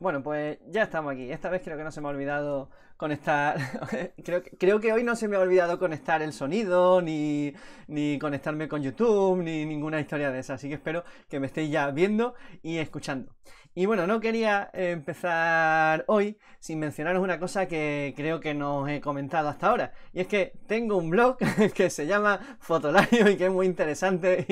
Bueno, pues ya estamos aquí. Esta vez creo que no se me ha olvidado conectar. creo, que- creo que hoy no se me ha olvidado conectar el sonido, ni, ni conectarme con YouTube, ni ninguna historia de esa. Así que espero que me estéis ya viendo y escuchando. Y bueno, no quería empezar hoy sin mencionaros una cosa que creo que no os he comentado hasta ahora. Y es que tengo un blog que se llama Fotolario y que es muy interesante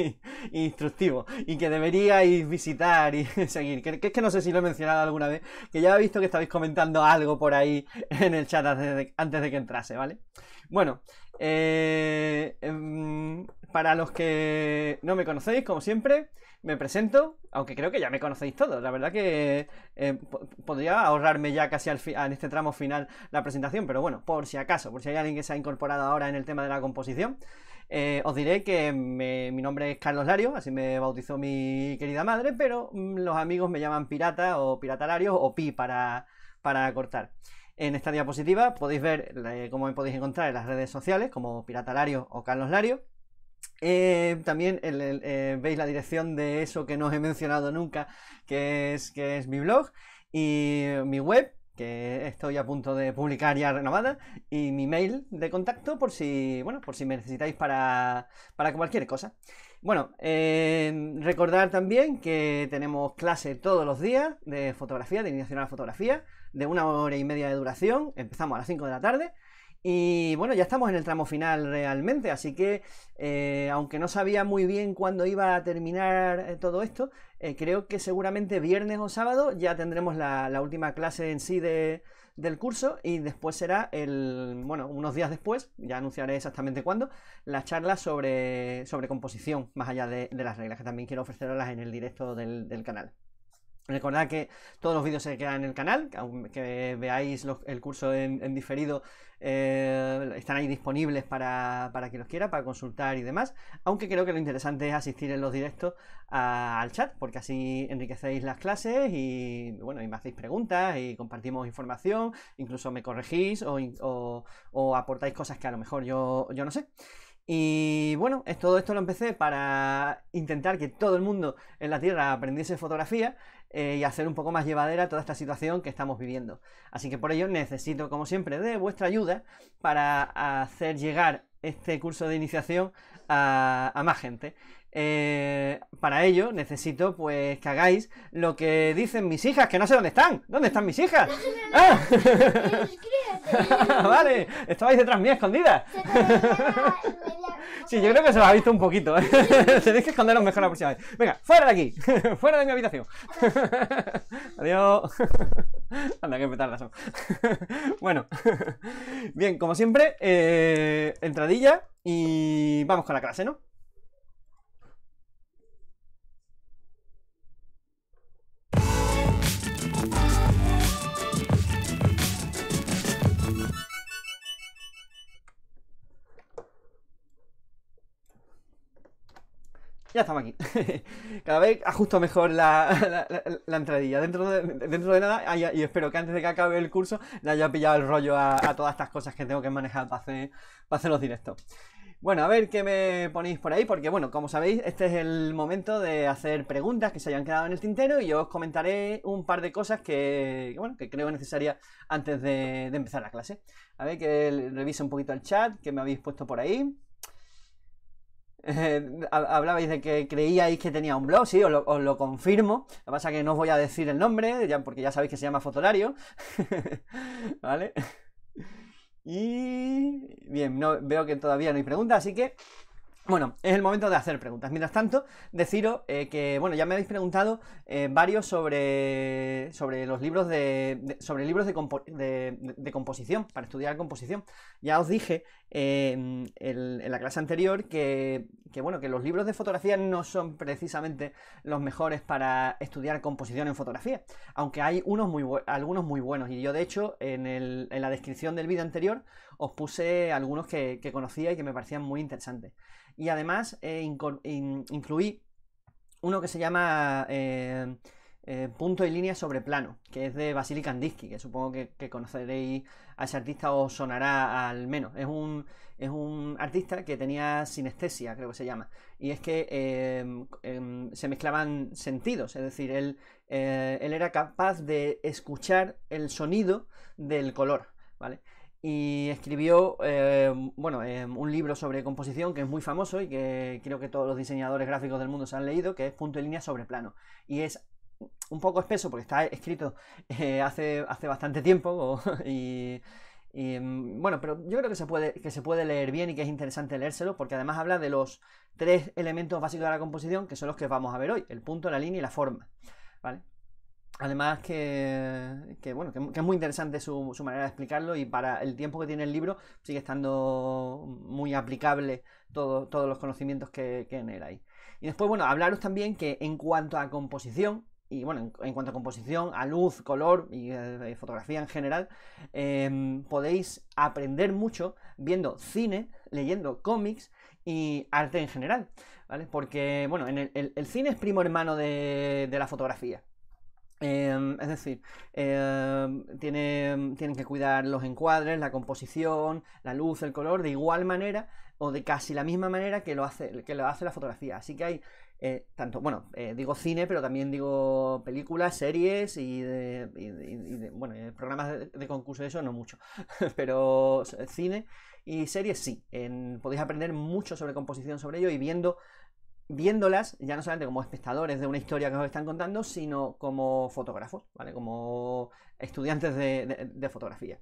y instructivo. Y que deberíais visitar y seguir. Que, es que no sé si lo he mencionado alguna vez. Que ya he visto que estabais comentando algo por ahí en el chat antes de, antes de que entrase, ¿vale? Bueno, eh, em, para los que no me conocéis, como siempre, me presento, aunque creo que ya me conocéis todos. La verdad que eh, po- podría ahorrarme ya casi al en este tramo final la presentación, pero bueno, por si acaso, por si hay alguien que se ha incorporado ahora en el tema de la composición, eh, os diré que mi nombre es Carlos Lario, así me bautizó mi querida madre, pero mm, los amigos me llaman Pirata o Piratalario o Pi para, para cortar. En esta diapositiva podéis ver eh, cómo me podéis encontrar en las redes sociales, como Piratalario o Carlos Lario. Eh, también eh, veis la dirección de eso que no os he mencionado nunca, que es, que es mi blog y mi web, que estoy a punto de publicar ya renovada, y mi mail de contacto por si, bueno, por si me necesitáis para, para cualquier cosa. Bueno, eh, recordar también que tenemos clase todos los días de fotografía, de iniciación a la fotografía, de una hora y media de duración. Empezamos a las 5 de la tarde. Y bueno, ya estamos en el tramo final realmente, así que eh, aunque no sabía muy bien cuándo iba a terminar eh, todo esto, eh, creo que seguramente viernes o sábado ya tendremos la, última clase en sí de- del curso y después será el, bueno, unos días después, ya anunciaré exactamente cuándo, la charla sobre, sobre composición, más allá de, las reglas, que también quiero ofrecerlas en el directo del canal. Recordad que todos los vídeos se quedan en el canal, que aunque veáis el curso en, diferido, eh, están ahí disponibles para, para quien los quiera, para consultar y demás. Aunque creo que lo interesante es asistir en los directos al chat, porque así enriquecéis las clases y bueno, y me hacéis preguntas y compartimos información, incluso me corregís o, o- aportáis cosas que a lo mejor yo, yo no sé. Y bueno, todo esto lo empecé para intentar que todo el mundo en la Tierra aprendiese fotografía eh, y hacer un poco más llevadera toda esta situación que estamos viviendo. Así que por ello necesito, como siempre, de vuestra ayuda para hacer llegar este curso de iniciación a, a más gente. Eh, para ello necesito pues que hagáis lo que dicen mis hijas, que no sé dónde están. ¿Dónde están mis hijas? ¡Ah! vale, estabais detrás mía escondidas. Sí, yo creo que se lo ha visto un poquito. ¿eh? Tenéis que esconderos mejor la próxima vez. Venga, fuera de aquí. fuera de mi habitación. Adiós. Anda, que petardas son. bueno. Bien, como siempre, eh, entradilla y vamos con la clase, ¿no? Ya estamos aquí. Cada vez ajusto mejor la, la- la- la entradilla. Dentro de, dentro de nada, y espero que antes de que acabe el curso le haya pillado el rollo a, a todas estas cosas que tengo que manejar para hacer, para hacer los directos. Bueno, a ver qué me ponéis por ahí, porque bueno, como sabéis, este es el momento de hacer preguntas que se hayan quedado en el tintero y yo os comentaré un par de cosas que, que, bueno, que creo necesarias antes de, de empezar la clase. A ver que revise un poquito el chat que me habéis puesto por ahí. Hab- hablabais de que creíais que tenía un blog, sí, os lo, confirmo. Lo que pasa es que no os voy a decir el nombre, porque ya sabéis que se llama Fotolario. ¿Vale? Y bien, no, veo que todavía no hay preguntas, así que bueno, es el momento de hacer preguntas. Mientras tanto, deciros eh, que, bueno, ya me habéis preguntado eh, varios sobre, sobre los libros de, sobre libros de composición, para estudiar composición. Ya os dije en, la clase anterior que, que, bueno, que los libros de fotografía no son precisamente los mejores para estudiar composición en fotografía, aunque hay unos muy algunos muy buenos. Y yo, de hecho, en, la descripción del vídeo anterior os puse algunos que, conocía y que me parecían muy interesantes. Y además eh, incluí uno que se llama eh, eh, Punto y línea sobre plano, que es de Vasily Kandinsky, que supongo que, conoceréis a ese artista o sonará al menos. Es un, es un artista que tenía sinestesia, creo que se llama. Y es que em, em, se mezclaban sentidos, es decir, él, eh, él era capaz de escuchar el sonido del color, ¿vale? y escribió em, bueno, un libro sobre composición que es muy famoso y que creo que todos los diseñadores gráficos del mundo se han leído, que es Punto y línea sobre plano. Y es un poco espeso porque está escrito eh, hace, hace bastante tiempo y, mm, bueno, pero yo creo que se, puede, que se puede leer bien y que es interesante leérselo porque además habla de los tres elementos básicos de la composición que son los que vamos a ver hoy, el punto, la línea y la forma, ¿vale? Además que, bueno, que, es muy interesante su, manera de explicarlo y para el tiempo que tiene el libro sigue estando muy aplicable todos los conocimientos que, que en él hay. Y después, bueno, hablaros también que en cuanto a composición, y bueno, en, cuanto a composición, a luz, color y eh, fotografía en general, em, podéis aprender mucho viendo cine, leyendo cómics y arte en general, ¿vale? Porque, bueno, en el, cine es primo hermano de, la fotografía. Em, es decir, em, tienen que cuidar los encuadres, la composición, la luz, el color, de igual manera o de casi la misma manera que lo hace, que lo hace la fotografía. Así que hay eh, tanto, bueno, eh, digo cine, pero también digo películas, series y de, bueno, eh, programas de, concurso, eso no mucho, pero cine y series sí. podéis aprender mucho sobre composición sobre ello y viendo viéndolas, ya no solamente como espectadores de una historia que os están contando, sino como fotógrafos, ¿vale? Como estudiantes de, fotografía.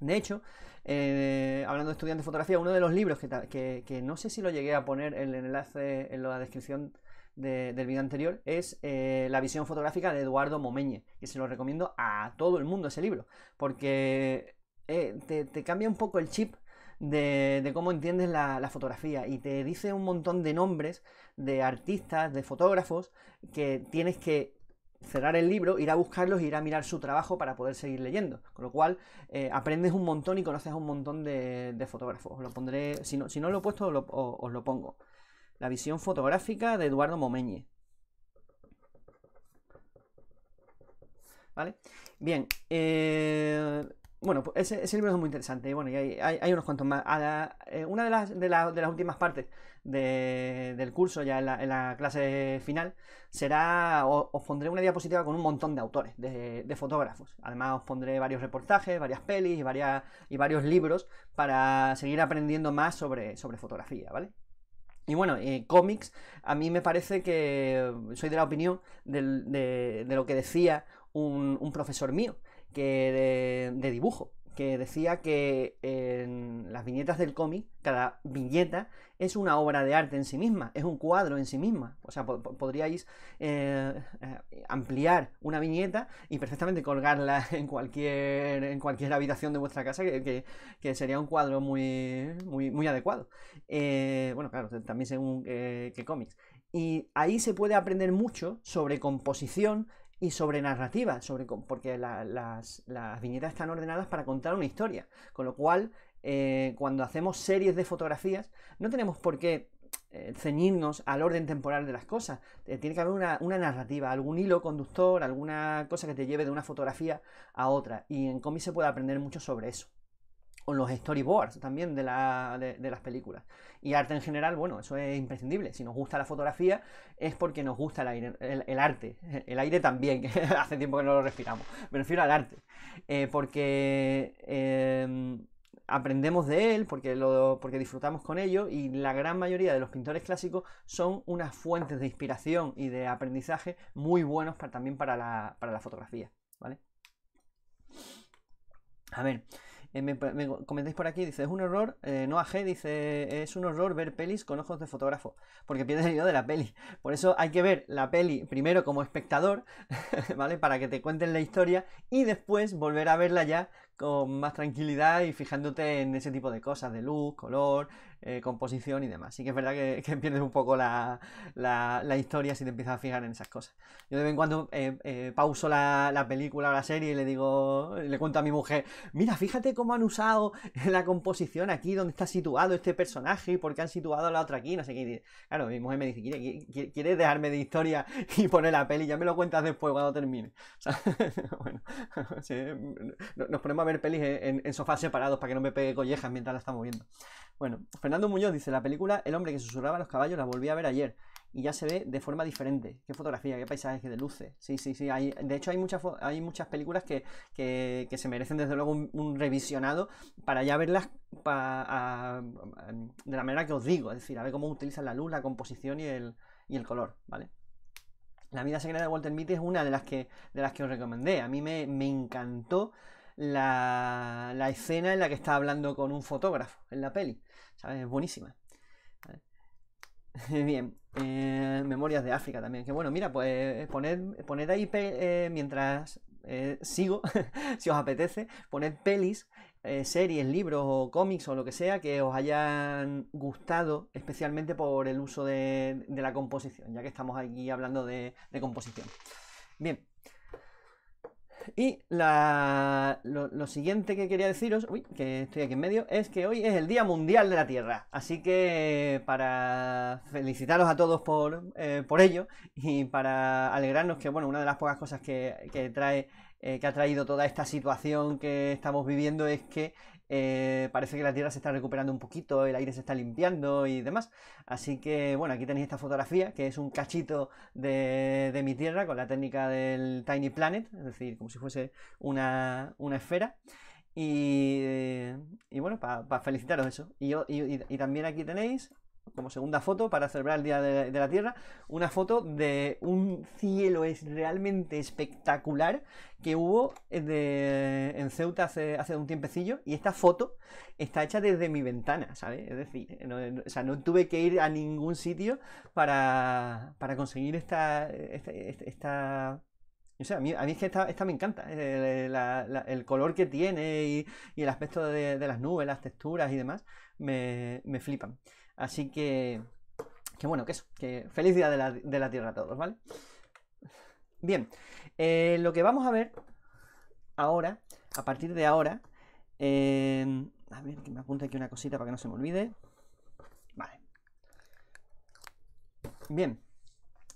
De hecho, eh, hablando de estudiantes de fotografía, uno de los libros que, no sé si lo llegué a poner en el enlace en la descripción del vídeo anterior es eh, La visión fotográfica de Eduardo Momeñe, que se lo recomiendo a todo el mundo ese libro, porque eh, te, cambia un poco el chip de, cómo entiendes la, fotografía y te dice un montón de nombres de artistas, de fotógrafos que tienes que cerrar el libro, ir a buscarlos e ir a mirar su trabajo para poder seguir leyendo. Con lo cual eh, aprendes un montón y conoces a un montón de, fotógrafos. Os lo pondré, si no, lo he puesto, os lo, pongo. La visión fotográfica de Eduardo Momeñe. ¿Vale? Bien. Eh, bueno, pues ese, libro es muy interesante. Bueno, y hay, unos cuantos más. Eh, una de las, de, las últimas partes del curso, ya en la, clase final, será. Os, pondré una diapositiva con un montón de autores, de, fotógrafos. Además, os pondré varios reportajes, varias pelis y, varias, y varios libros para seguir aprendiendo más sobre, fotografía, ¿vale? Y bueno, eh, cómics, a mí me parece que soy de la opinión de, lo que decía un, un profesor mío que de, dibujo, que decía que en las viñetas del cómic, cada viñeta es una obra de arte en sí misma, es un cuadro en sí misma. O sea, podríais eh, eh, ampliar una viñeta y perfectamente colgarla en cualquier, en cualquier habitación de vuestra casa, que, sería un cuadro muy, muy, muy adecuado. Eh, bueno, claro, también según qué cómics. Y ahí se puede aprender mucho sobre composición, y sobre narrativa, sobre, porque las, viñetas están ordenadas para contar una historia. Con lo cual, eh, cuando hacemos series de fotografías, no tenemos por qué eh, ceñirnos al orden temporal de las cosas. Eh, tiene que haber una, una, narrativa, algún hilo conductor, alguna cosa que te lleve de una fotografía a otra. Y en cómic se puede aprender mucho sobre eso o los storyboards también de, las películas. Y arte en general, bueno, eso es imprescindible. Si nos gusta la fotografía es porque nos gusta el, aire, el, arte. El aire también, que hace tiempo que no lo respiramos. Me refiero al arte. Eh, porque em, aprendemos de él, porque, lo, porque disfrutamos con ello y la gran mayoría de los pintores clásicos son unas fuentes de inspiración y de aprendizaje muy buenos también para la, para la fotografía. ¿Vale? A ver, eh, me, comentáis por aquí, dice, es un horror, eh, no AG, dice, es un horror ver pelis con ojos de fotógrafo, porque pierdes el hilo de la peli. Por eso hay que ver la peli primero como espectador, ¿vale? Para que te cuenten la historia y después volver a verla ya con más tranquilidad y fijándote en ese tipo de cosas, de luz, color, eh, composición y demás. Así que es verdad que, pierdes un poco la, historia si te empiezas a fijar en esas cosas. Yo de vez en cuando eh, eh, pauso la, película o la serie y le digo, le cuento a mi mujer, mira, fíjate cómo han usado la composición aquí, donde está situado este personaje y por qué han situado la otra aquí, no sé qué. Claro, mi mujer me dice, ¿quieres dejarme de historia y poner la peli? Ya me lo cuentas después cuando termine. bueno, nos ponemos a ver pelis en, en, sofás separados para que no me pegue collejas mientras la estamos viendo. Bueno, Fernando Muñoz dice, la película El hombre que susurraba a los caballos la volví a ver ayer y ya se ve de forma diferente. Qué fotografía, qué paisaje, qué de luces. Sí, sí, sí. De hecho, hay muchas, hay muchas películas que, se merecen desde luego un, revisionado para ya verlas de la manera que os digo. Es decir, a ver cómo utilizan la luz, la composición y el, y el color, ¿vale? La vida secreta de Walter Mitty es una de las que, de las que os recomendé. A mí me, encantó la, la, escena en la que está hablando con un fotógrafo en la peli. ¿Sabes? Es buenísima. Bien, eh, Memorias de África también. Que bueno, mira, pues poned, ahí eh, mientras eh, sigo, si os apetece, poned pelis eh, series, libros o cómics o lo que sea que os hayan gustado especialmente por el uso de, la composición, ya que estamos aquí hablando de, composición. Bien. Y lo, siguiente que quería deciros, uy, que estoy aquí en medio, es que hoy es el Día Mundial de la Tierra. Así que para felicitaros a todos por, eh, por ello y para alegrarnos que, bueno, una de las pocas cosas que, que trae eh, que ha traído toda esta situación que estamos viviendo es que eh, parece que la Tierra se está recuperando un poquito, el aire se está limpiando y demás. Así que, bueno, aquí tenéis esta fotografía, que es un cachito de, mi Tierra con la técnica del Tiny Planet, es decir, como si fuese una, esfera. Y, bueno, para felicitaros eso. y también aquí tenéis como segunda foto para celebrar el Día de, la Tierra, una foto de un cielo es realmente espectacular que hubo en Ceuta hace, hace un tiempecillo y esta foto está hecha desde mi ventana, ¿sabes? Es decir, no, o sea, no tuve que ir a ningún sitio para, para conseguir esta, esta, o sea, a mí, es que esta, me encanta. Eh, el, color que tiene y, el aspecto de, las nubes, las texturas y demás, me, me flipan. Así que, que bueno, que eso, que feliz día de la, Tierra a todos, ¿vale? Bien, eh, lo que vamos a ver ahora, a partir de ahora, eh, a ver, que me apunte aquí una cosita para que no se me olvide. Vale. Bien,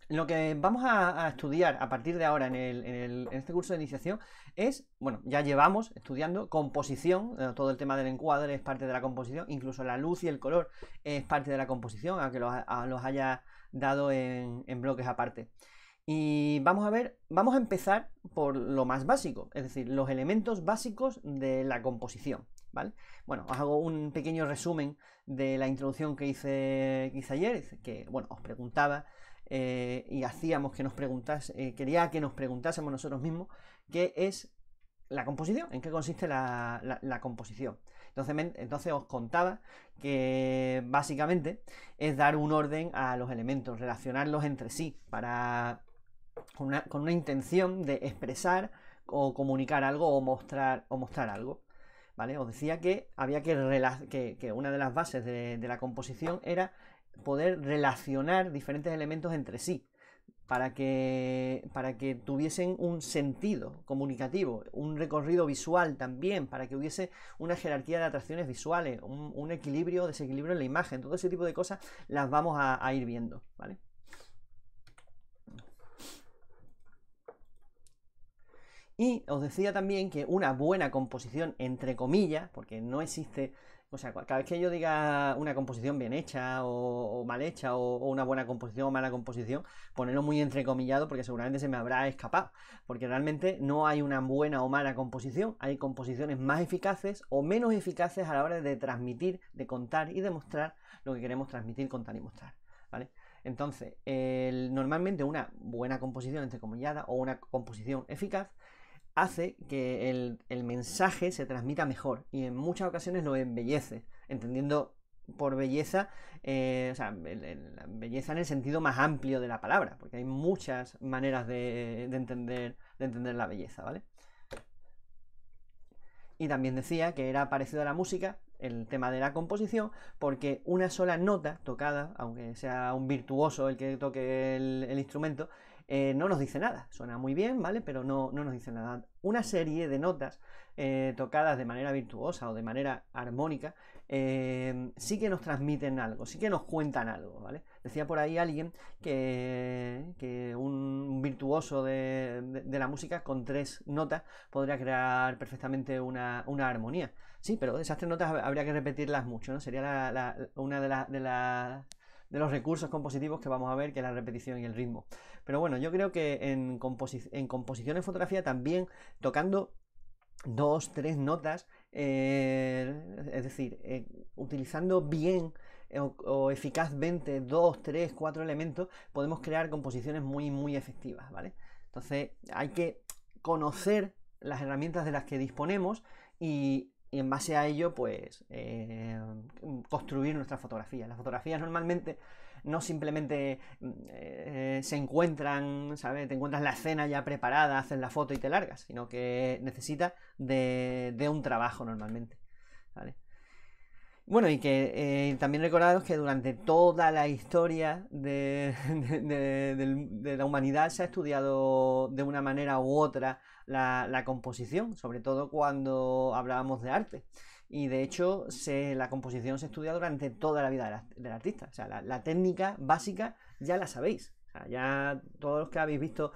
lo que vamos a, estudiar a partir de ahora en, este curso de iniciación es, bueno, ya llevamos estudiando composición, eh, todo el tema del encuadre es parte de la composición, incluso la luz y el color es parte de la composición, aunque los, haya dado en, bloques aparte. Y vamos a ver, vamos a empezar por lo más básico, es decir, los elementos básicos de la composición. ¿Vale? Bueno, os hago un pequeño resumen de la introducción que hice, que hice ayer, que, bueno, os preguntaba eh, y hacíamos que nos preguntase, eh, quería que nos preguntásemos nosotros mismos qué es la composición, en qué consiste la, composición. Entonces, entonces os contaba que básicamente es dar un orden a los elementos, relacionarlos entre sí, para con una, con una intención de expresar o comunicar algo o mostrar, o mostrar algo. ¿Vale? Os decía que había que, que, una de las bases de la composición era poder relacionar diferentes elementos entre sí para que, para que tuviesen un sentido comunicativo, un recorrido visual también, para que hubiese una jerarquía de atracciones visuales, un, equilibrio, desequilibrio en la imagen, todo ese tipo de cosas las vamos a, a ir viendo, ¿vale? Y os decía también que una buena composición, entre comillas, porque no existe o sea, cada vez que yo diga una composición bien hecha o, mal hecha o, una buena composición o mala composición, ponerlo muy entrecomillado porque seguramente se me habrá escapado. Porque realmente no hay una buena o mala composición, hay composiciones más eficaces o menos eficaces a la hora de transmitir, de contar y demostrar lo que queremos transmitir, contar y mostrar. ¿Vale? Entonces, normalmente una buena composición entrecomillada o una composición eficaz hace que el, mensaje se transmita mejor y en muchas ocasiones lo embellece, entendiendo por belleza, eh, o sea, belleza en el sentido más amplio de la palabra, porque hay muchas maneras de, entender, de entender la belleza, ¿vale? Y también decía que era parecido a la música, el tema de la composición, porque una sola nota tocada, aunque sea un virtuoso el que toque el, instrumento, eh, no nos dice nada. Suena muy bien, ¿vale? Pero no, no nos dice nada. Una serie de notas eh, tocadas de manera virtuosa o de manera armónica, eh, sí que nos transmiten algo, sí que nos cuentan algo, ¿vale? Decía por ahí alguien que, un virtuoso de, la música con tres notas podría crear perfectamente una, armonía. Sí, pero esas tres notas habría que repetirlas mucho, ¿no? Sería una de, de los recursos compositivos que vamos a ver, que es la repetición y el ritmo. Pero bueno, yo creo que en, en composición en fotografía también tocando dos, tres notas, eh, es decir, eh, utilizando bien eh, o, eficazmente dos, tres, cuatro elementos, podemos crear composiciones muy, muy efectivas, ¿vale? Entonces hay que conocer las herramientas de las que disponemos y, y en base a ello, pues, construir nuestra fotografía. Las fotografías normalmente no simplemente mm, eh, se encuentran, ¿sabes? Te encuentras la escena ya preparada, haces la foto y te largas, sino que necesita de, un trabajo normalmente, Bueno, y que eh, también recordaros que durante toda la historia de, la humanidad se ha estudiado de una manera u otra la composición, sobre todo cuando hablábamos de arte. Y de hecho, la composición se estudia durante toda la vida del, artista. O sea, la, técnica básica ya la sabéis. Ya todos los que habéis visto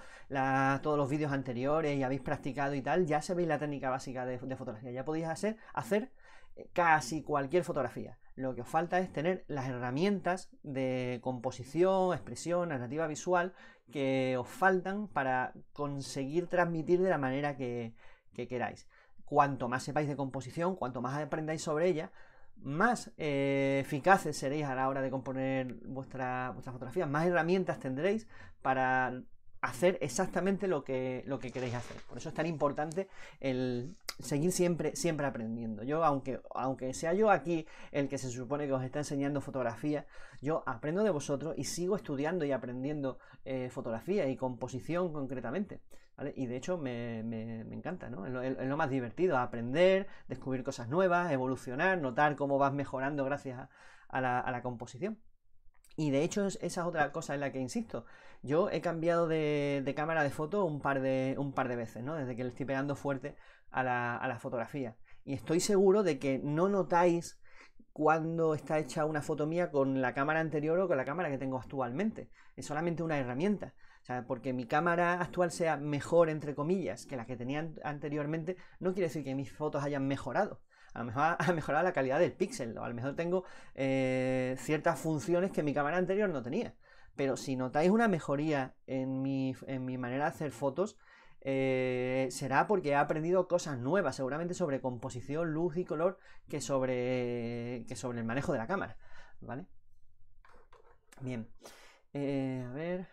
todos los vídeos anteriores y habéis practicado y tal, ya sabéis la técnica básica de, fotografía. Ya podéis hacer, hacer eh, casi cualquier fotografía. Lo que os falta es tener las herramientas de composición, expresión, narrativa visual que os faltan para conseguir transmitir de la manera que queráis. Cuanto más sepáis de composición, cuanto más aprendáis sobre ella, más eh, eficaces seréis a la hora de componer vuestra, vuestra fotografía, más herramientas tendréis para hacer exactamente lo que, lo que queréis hacer. Por eso es tan importante el seguir siempre, siempre aprendiendo. Yo, aunque, aunque sea yo aquí el que se supone que os está enseñando fotografía, yo aprendo de vosotros y sigo estudiando y aprendiendo eh, fotografía y composición concretamente. Y de hecho me, encanta, ¿no? Es lo, más divertido, aprender, descubrir cosas nuevas, evolucionar, notar cómo vas mejorando gracias a, la, composición. Y de hecho esa es otra cosa en la que insisto. Yo he cambiado de, cámara de foto un par de, un par de veces, ¿no? Desde que le estoy pegando fuerte a la, a la fotografía. Y estoy seguro de que no notáis cuando está hecha una foto mía con la cámara anterior o con la cámara que tengo actualmente. Es solamente una herramienta. O sea, porque mi cámara actual sea mejor, entre comillas, que la que tenía anteriormente, no quiere decir que mis fotos hayan mejorado. A lo mejor ha mejorado la calidad del píxel, a lo mejor tengo eh, ciertas funciones que mi cámara anterior no tenía. Pero si notáis una mejoría en mi, manera de hacer fotos, eh, será porque he aprendido cosas nuevas, seguramente sobre composición, luz y color, que sobre, que sobre el manejo de la cámara. ¿Vale? Bien. Eh, a ver.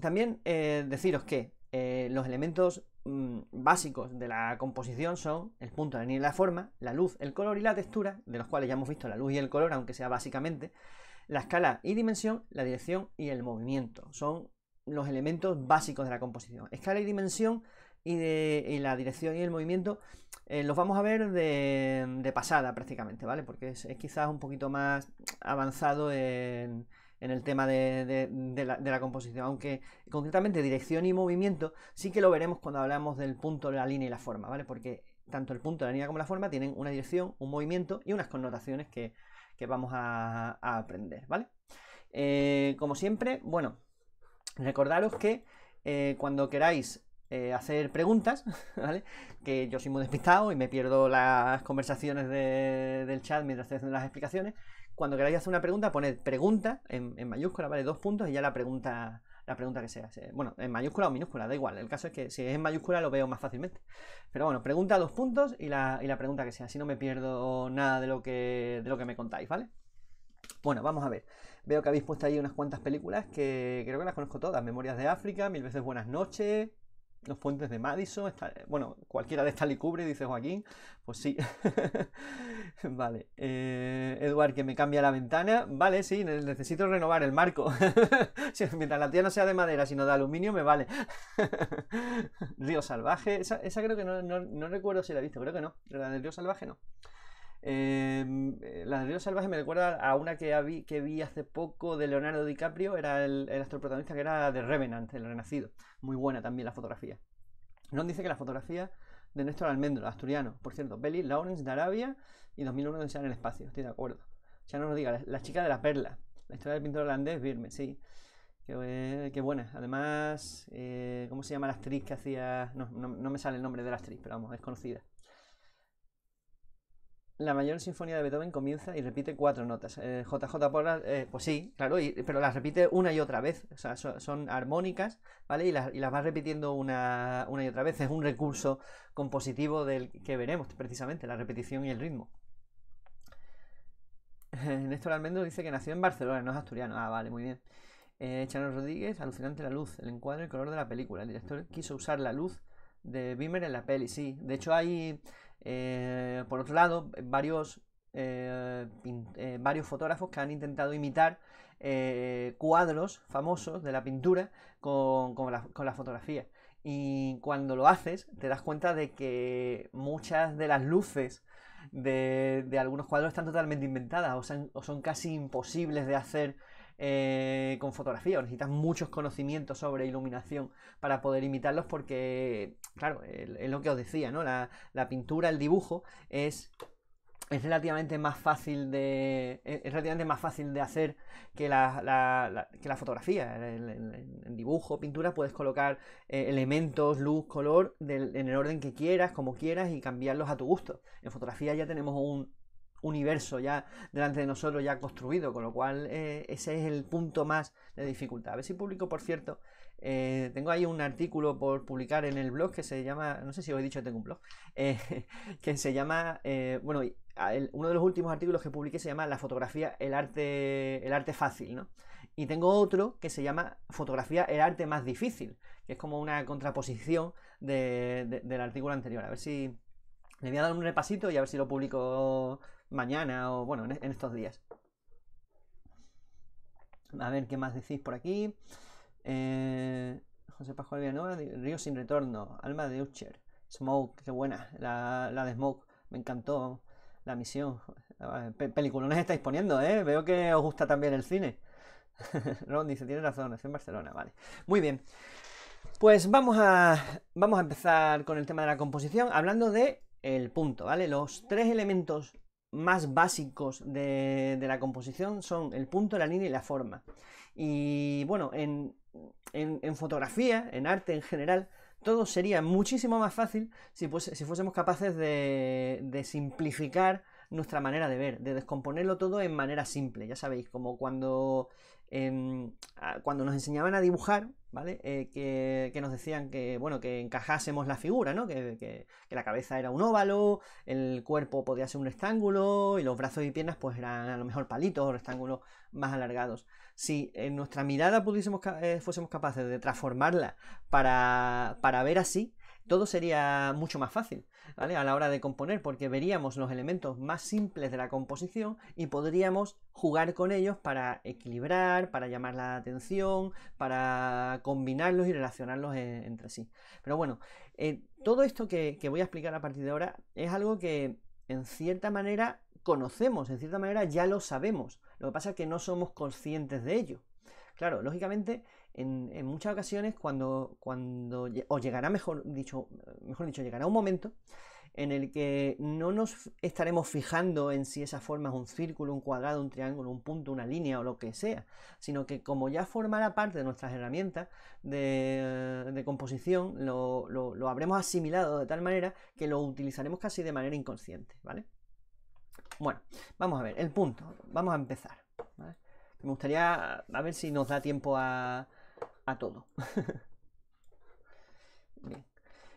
También eh, deciros que los elementos mm, básicos de la composición son el punto, la línea y la forma, la luz, el color y la textura, de los cuales ya hemos visto la luz y el color, aunque sea básicamente, la escala y dimensión, la dirección y el movimiento. Son los elementos básicos de la composición. Escala y dimensión y, de, la dirección y el movimiento eh, los vamos a ver de, pasada prácticamente, ¿vale? Porque es quizás un poquito más avanzado en en el tema de, la, composición, aunque concretamente dirección y movimiento sí que lo veremos cuando hablamos del punto, la línea y la forma, ¿vale? Porque tanto el punto, la línea como la forma tienen una dirección, un movimiento y unas connotaciones que, vamos a, aprender, ¿vale? Eh, como siempre, bueno, recordaros que eh, cuando queráis eh, hacer preguntas, ¿vale? Que yo soy muy despistado y me pierdo las conversaciones del chat mientras estoy haciendo las explicaciones cuando queráis hacer una pregunta, poned pregunta en, mayúscula, ¿vale? Dos puntos y ya la pregunta, la pregunta que sea. Bueno, en mayúscula o minúscula, da igual. El caso es que si es en mayúscula lo veo más fácilmente. Pero bueno, pregunta dos puntos y la, pregunta que sea. Así no me pierdo nada de lo que, de lo que me contáis, ¿vale? Bueno, vamos a ver. Veo que habéis puesto ahí unas cuantas películas que creo que las conozco todas. Memorias de África, Mil veces buenas noches. Los puentes de Madison, bueno, cualquiera de Stanley Kubrick, dice Joaquín, pues sí. vale. Eh, Eduard, que me cambia la ventana. Vale, sí, necesito renovar el marco. Mientras la tía no sea de madera, sino de aluminio, me vale. Río Salvaje, esa, creo que no, no, recuerdo si la he visto, creo que no. La del Río Salvaje no. Em, eh, la del Río Salvaje me recuerda a una que vi, que vi hace poco de Leonardo DiCaprio, era el, el protagonista que era de Revenant, el Renacido. Muy buena también la fotografía. Nos dice que la fotografía de Néstor Almendro, asturiano. Por cierto, Belly Lawrence de Arabia y 2001 de en el espacio, estoy de acuerdo. Ya no nos diga, la, chica de la perla, la historia del pintor holandés, Birme, sí. Qué, qué, buena. Además, eh, ¿cómo se llama la actriz que hacía...? No, no, no, me sale el nombre de la actriz, pero vamos, es conocida. La mayor sinfonía de Beethoven comienza y repite cuatro notas. JJ eh, Pollard, eh, pues sí, claro, pero las repite una y otra vez. O sea, son, armónicas, ¿vale? Y las, y las va repitiendo una, una, y otra vez. Es un recurso compositivo del que veremos, precisamente, la repetición y el ritmo. Néstor Almendro dice que nació en Barcelona, no es asturiano. Ah, vale, muy bien. Eh, Rodríguez, alucinante la luz, el encuadre y el color de la película. El director quiso usar la luz de Bimer en la peli, sí. De hecho, hay eh, por otro lado, varios, eh, eh, varios fotógrafos que han intentado imitar cuadros famosos de la pintura con, la, fotografía. Y cuando lo haces, te das cuenta de que muchas de las luces de, algunos cuadros están totalmente inventadas o son casi imposibles de hacer eh, con fotografía, necesitas muchos conocimientos sobre iluminación para poder imitarlos porque, claro, es lo que os decía, ¿no? La, pintura, el dibujo es es relativamente más fácil de es relativamente más fácil de hacer que la, que la fotografía en, dibujo pintura puedes colocar eh, elementos luz color en el orden que quieras como quieras y cambiarlos a tu gusto en fotografía ya tenemos un, universo ya delante de nosotros ya construido, con lo cual eh, ese es el punto más de dificultad. A ver si publico, por cierto, eh, tengo ahí un artículo por publicar en el blog que se llama, no sé si os he dicho que tengo un blog, eh, que se llama, bueno, uno de los últimos artículos que publiqué se llama La fotografía, el arte, el arte fácil, ¿no? Y tengo otro que se llama Fotografía, el arte más difícil, que es como una contraposición del artículo anterior. A ver si le voy a dar un repasito y a ver si lo publico mañana o bueno, en, estos días. A ver qué más decís por aquí. Eh, José Pascual Villanueva, Río sin retorno, Alma de Ucher, Smoke, qué buena, la, de Smoke, me encantó la misión. peliculones estáis poniendo, ¿eh? Veo que os gusta también el cine. Ron dice, tiene razón, nació en Barcelona, vale. Muy bien. Pues vamos a, vamos a empezar con el tema de la composición, hablando de el punto, ¿vale? Los tres elementos más básicos de, la composición son el punto, la línea y la forma. Y bueno, en, fotografía, en arte en general, todo sería muchísimo más fácil si, si fuésemos capaces de, de, simplificar nuestra manera de ver, de descomponerlo todo en manera simple. Ya sabéis, como cuando cuando nos enseñaban a dibujar, ¿vale? Eh, que, nos decían que, bueno, que encajásemos la figura, ¿no? Que, la cabeza era un óvalo, el cuerpo podía ser un rectángulo y los brazos y piernas pues eran a lo mejor palitos o rectángulos más alargados. Si en nuestra mirada pudiésemos, eh, fuésemos capaces de transformarla para, para ver así, todo sería mucho más fácil, ¿vale? A la hora de componer, porque veríamos los elementos más simples de la composición y podríamos jugar con ellos para equilibrar, para llamar la atención, para combinarlos y relacionarlos entre sí. Pero bueno, eh, todo esto que, que voy a explicar a partir de ahora es algo que en cierta manera conocemos, en cierta manera ya lo sabemos. Lo que pasa es que no somos conscientes de ello. Claro, lógicamente en, muchas ocasiones cuando, cuando, o llegará mejor dicho, mejor dicho, llegará un momento en el que no nos estaremos fijando en si esa forma es un círculo, un cuadrado, un triángulo, un punto, una línea o lo que sea, sino que como ya formará parte de nuestras herramientas de, composición, lo, lo, habremos asimilado de tal manera que lo utilizaremos casi de manera inconsciente, ¿vale? Bueno, vamos a ver, el punto, vamos a empezar, Me gustaría a ver si nos da tiempo a, a todo.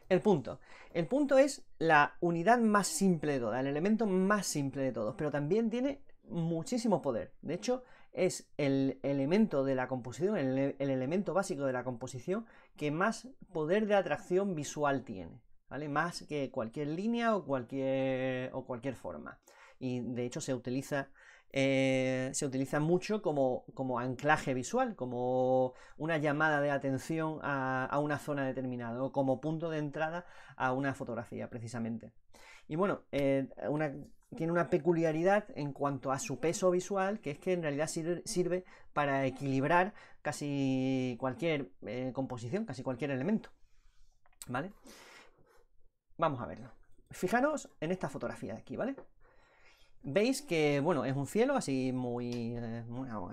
El punto. El punto es la unidad más simple de todas, el elemento más simple de todos, pero también tiene muchísimo poder. De hecho, es el elemento de la composición, el, elemento básico de la composición que más poder de atracción visual tiene, ¿vale? Más que cualquier línea o cualquier, o cualquier forma. Y de hecho se utiliza eh, se utiliza mucho como, anclaje visual, como una llamada de atención a, una zona determinada o como punto de entrada a una fotografía, precisamente. Y bueno, eh, tiene una peculiaridad en cuanto a su peso visual, que es que en realidad sirve, para equilibrar casi cualquier eh, composición, casi cualquier elemento. ¿Vale? Vamos a verlo. Fijaros en esta fotografía de aquí, ¿vale? Veis que, bueno, es un cielo así muy, eh,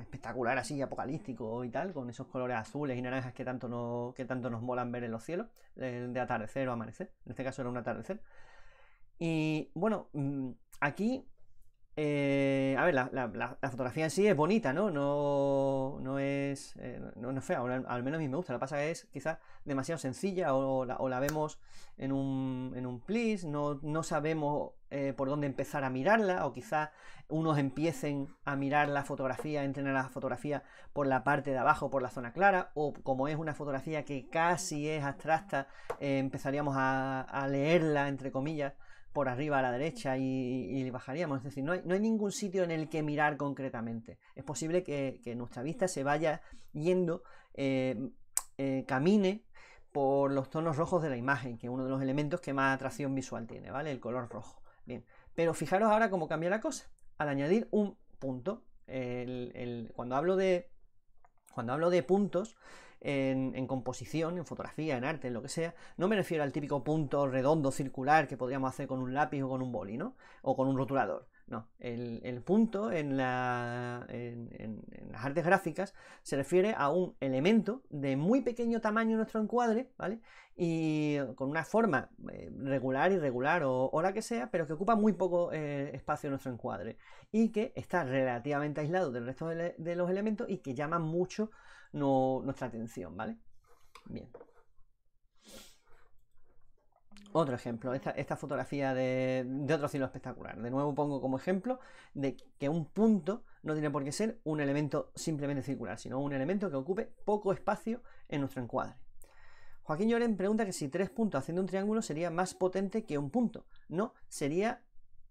espectacular, así apocalíptico y tal, con esos colores azules y naranjas que tanto, no, que tanto nos molan ver en los cielos, de, atardecer o amanecer. En este caso era un atardecer. Y bueno, mm, aquí eh, a ver, la, fotografía en sí es bonita, ¿no? No, no, es, eh, no, es fea, al, menos a mí me gusta. Lo que pasa es quizás demasiado sencilla o la, vemos en un, en un plis, no, no sabemos eh, por dónde empezar a mirarla o quizás unos empiecen a mirar la fotografía, entren a la fotografía por la parte de abajo, por la zona clara, o como es una fotografía que casi es abstracta, empezaríamos a leerla, entre comillas por arriba a la derecha y, bajaríamos. Es decir, no hay, ningún sitio en el que mirar concretamente. Es posible que, nuestra vista se vaya yendo, eh, eh, camine por los tonos rojos de la imagen, que es uno de los elementos que más atracción visual tiene, ¿vale? El color rojo. Bien, pero fijaros ahora cómo cambia la cosa. Al añadir un punto, cuando hablo de cuando hablo de puntos, en, composición, en fotografía, en arte, en lo que sea, no me refiero al típico punto redondo, circular que podríamos hacer con un lápiz o con un boli, ¿no? O con un rotulador. No, el, punto en, la, en, las artes gráficas se refiere a un elemento de muy pequeño tamaño en nuestro encuadre, ¿vale? Y con una forma eh, regular, irregular o, o, la que sea, pero que ocupa muy poco eh, espacio en nuestro encuadre y que está relativamente aislado del resto de, los elementos y que llama mucho nuestra atención, ¿vale? Bien. Otro ejemplo, esta, fotografía de, otro cielo espectacular. De nuevo pongo como ejemplo de que un punto no tiene por qué ser un elemento simplemente circular, sino un elemento que ocupe poco espacio en nuestro encuadre. Joaquín Lloren pregunta que si tres puntos haciendo un triángulo sería más potente que un punto. No, sería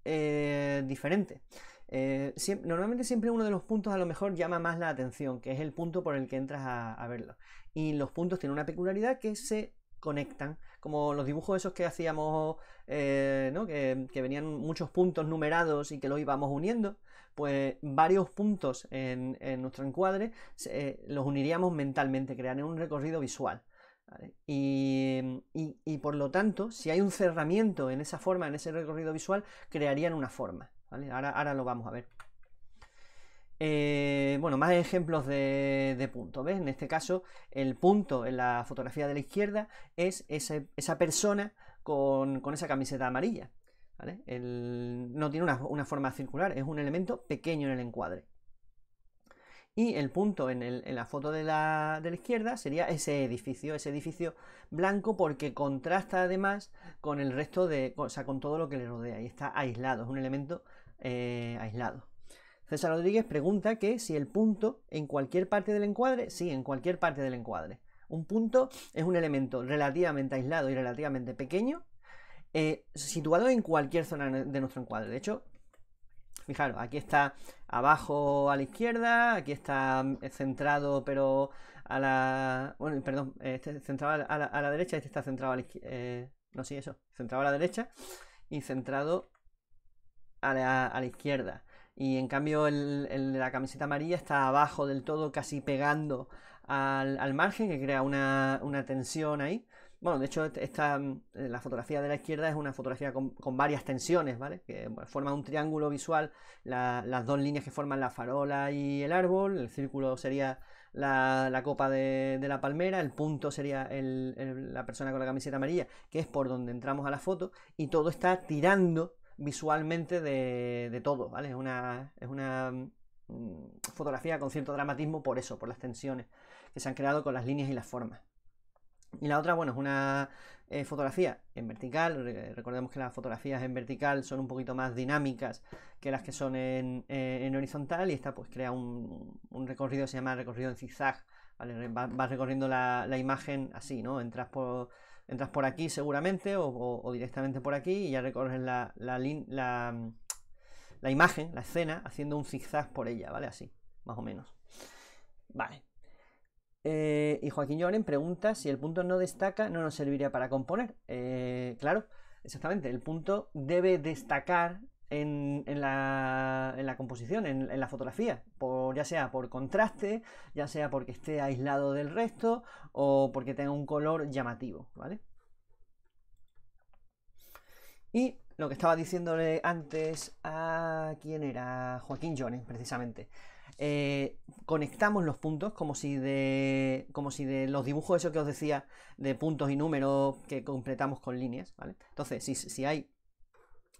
eh, diferente. Eh, normalmente siempre uno de los puntos a lo mejor llama más la atención, que es el punto por el que entras a verlo. Y los puntos tienen una peculiaridad que se conectan, como los dibujos esos que hacíamos, eh, ¿no? que, venían muchos puntos numerados y que los íbamos uniendo, pues varios puntos en, nuestro encuadre eh, los uniríamos mentalmente, crearían un recorrido visual. Y, por lo tanto, si hay un cerramiento en esa forma, en ese recorrido visual, crearían una forma. Ahora, ahora lo vamos a ver. Eh, bueno, más ejemplos de, de punto. ¿Ves? En este caso, el punto en la fotografía de la izquierda es esa persona con, esa camiseta amarilla. no tiene una, forma circular, es un elemento pequeño en el encuadre. Y el punto en, la foto de la, de la, izquierda sería ese edificio, ese edificio blanco, porque contrasta además con el resto de, o sea, con todo lo que le rodea y está aislado, es un elemento eh, aislado. César Rodríguez pregunta que si el punto en cualquier parte del encuadre, sí, en cualquier parte del encuadre. Un punto es un elemento relativamente aislado y relativamente pequeño, eh, situado en cualquier zona de nuestro encuadre. De hecho, fijaros, aquí está abajo a la izquierda, aquí está eh, centrado pero a la... Bueno, perdón, este centrado a la, derecha, este está centrado a la izquierda. Eh, no, sí, eso, centrado a la derecha y centrado a la izquierda y en cambio el, de la camiseta amarilla está abajo del todo, casi pegando al, margen, que crea una, tensión ahí. Bueno, de hecho, esta, la fotografía de la izquierda es una fotografía con, varias tensiones, ¿vale? Que forma un triángulo visual, las dos líneas que forman la farola y el árbol, el círculo sería la, copa de, la palmera, el punto sería la persona con la camiseta amarilla, que es por donde entramos a la foto, y todo está tirando visualmente de, todo, ¿vale? Es una, es una mm, fotografía con cierto dramatismo por eso, por las tensiones que se han creado con las líneas y las formas. Y la otra, bueno, es una eh, fotografía en vertical. recordemos que las fotografías en vertical son un poquito más dinámicas que las que son en, eh, horizontal. Y esta pues crea un, recorrido, se llama recorrido en zigzag. ¿vale? Vas recorriendo la, imagen así, ¿no? Entras por, entras por aquí seguramente o, directamente por aquí y ya recorres la, la, la imagen, la escena, haciendo un zigzag por ella, ¿vale? Así, más o menos. Vale. Eh, y Joaquín Lloren pregunta si el punto no destaca, no nos serviría para componer. Eh, claro, exactamente. El punto debe destacar en, la, composición, en, la fotografía, por, ya sea por contraste, ya sea porque esté aislado del resto o porque tenga un color llamativo, ¿vale? Y lo que estaba diciéndole antes a quién era Joaquín Jones, precisamente. Eh, conectamos los puntos como si de como si de los dibujos eso que os decía de puntos y números que completamos con líneas ¿vale? entonces si, hay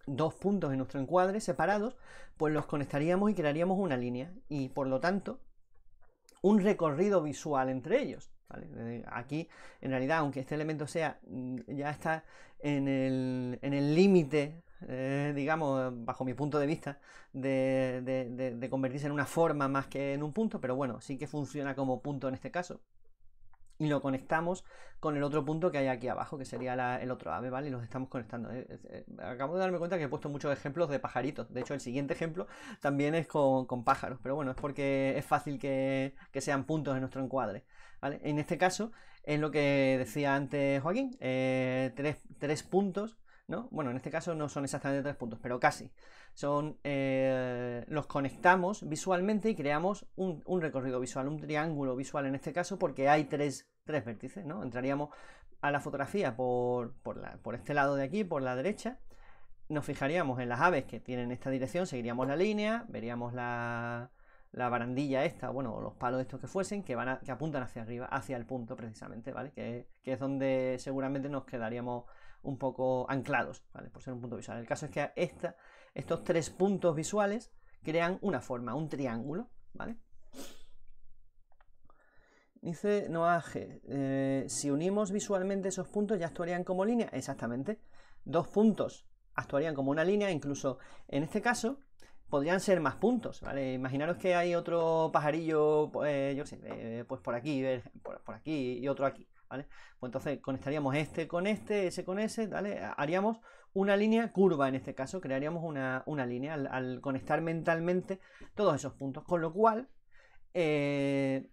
dos puntos en nuestro encuadre separados pues los conectaríamos y crearíamos una línea y por lo tanto un recorrido visual entre ellos Aquí, en realidad, aunque este elemento sea, mm, ya está en el límite eh, digamos, bajo mi punto de vista, de, convertirse en una forma más que en un punto, pero bueno, sí que funciona como punto en este caso. Y lo conectamos con el otro punto que hay aquí abajo, que sería el otro ave, ¿vale? Y los estamos conectando. Eh, eh, acabo de darme cuenta que he puesto muchos ejemplos de pajaritos. De hecho, el siguiente ejemplo también es con, pájaros. Pero bueno, es porque es fácil que, sean puntos en nuestro encuadre. En este caso, es lo que decía antes Joaquín. tres, tres puntos bueno, en este caso no son exactamente tres puntos, pero casi. Son, eh, los conectamos visualmente y creamos un, recorrido visual, un triángulo visual en este caso, porque hay tres, vértices, ¿no? Entraríamos a la fotografía por, por, este lado de aquí, por la derecha, nos fijaríamos en las aves que tienen esta dirección, seguiríamos la línea, veríamos la, barandilla esta, bueno, los palos estos que fuesen, que, van que apuntan hacia arriba, hacia el punto precisamente, ¿vale? Que, que, es donde seguramente nos quedaríamos un poco anclados, ¿vale? Por ser un punto visual. El caso es que estos tres puntos visuales crean una forma, un triángulo, ¿vale? Dice Noaje, eh, si unimos visualmente esos puntos ya actuarían como línea. Exactamente. Dos puntos actuarían como una línea, incluso en este caso podrían ser más puntos, ¿vale? Imaginaros que hay otro pajarillo, pues, yo sé, eh, pues por aquí, por aquí y otro aquí. ¿Vale? Pues entonces conectaríamos este con este, ese con ese, ¿vale? Haríamos una línea curva en este caso, crearíamos una, línea al, conectar mentalmente todos esos puntos, con lo cual, eh,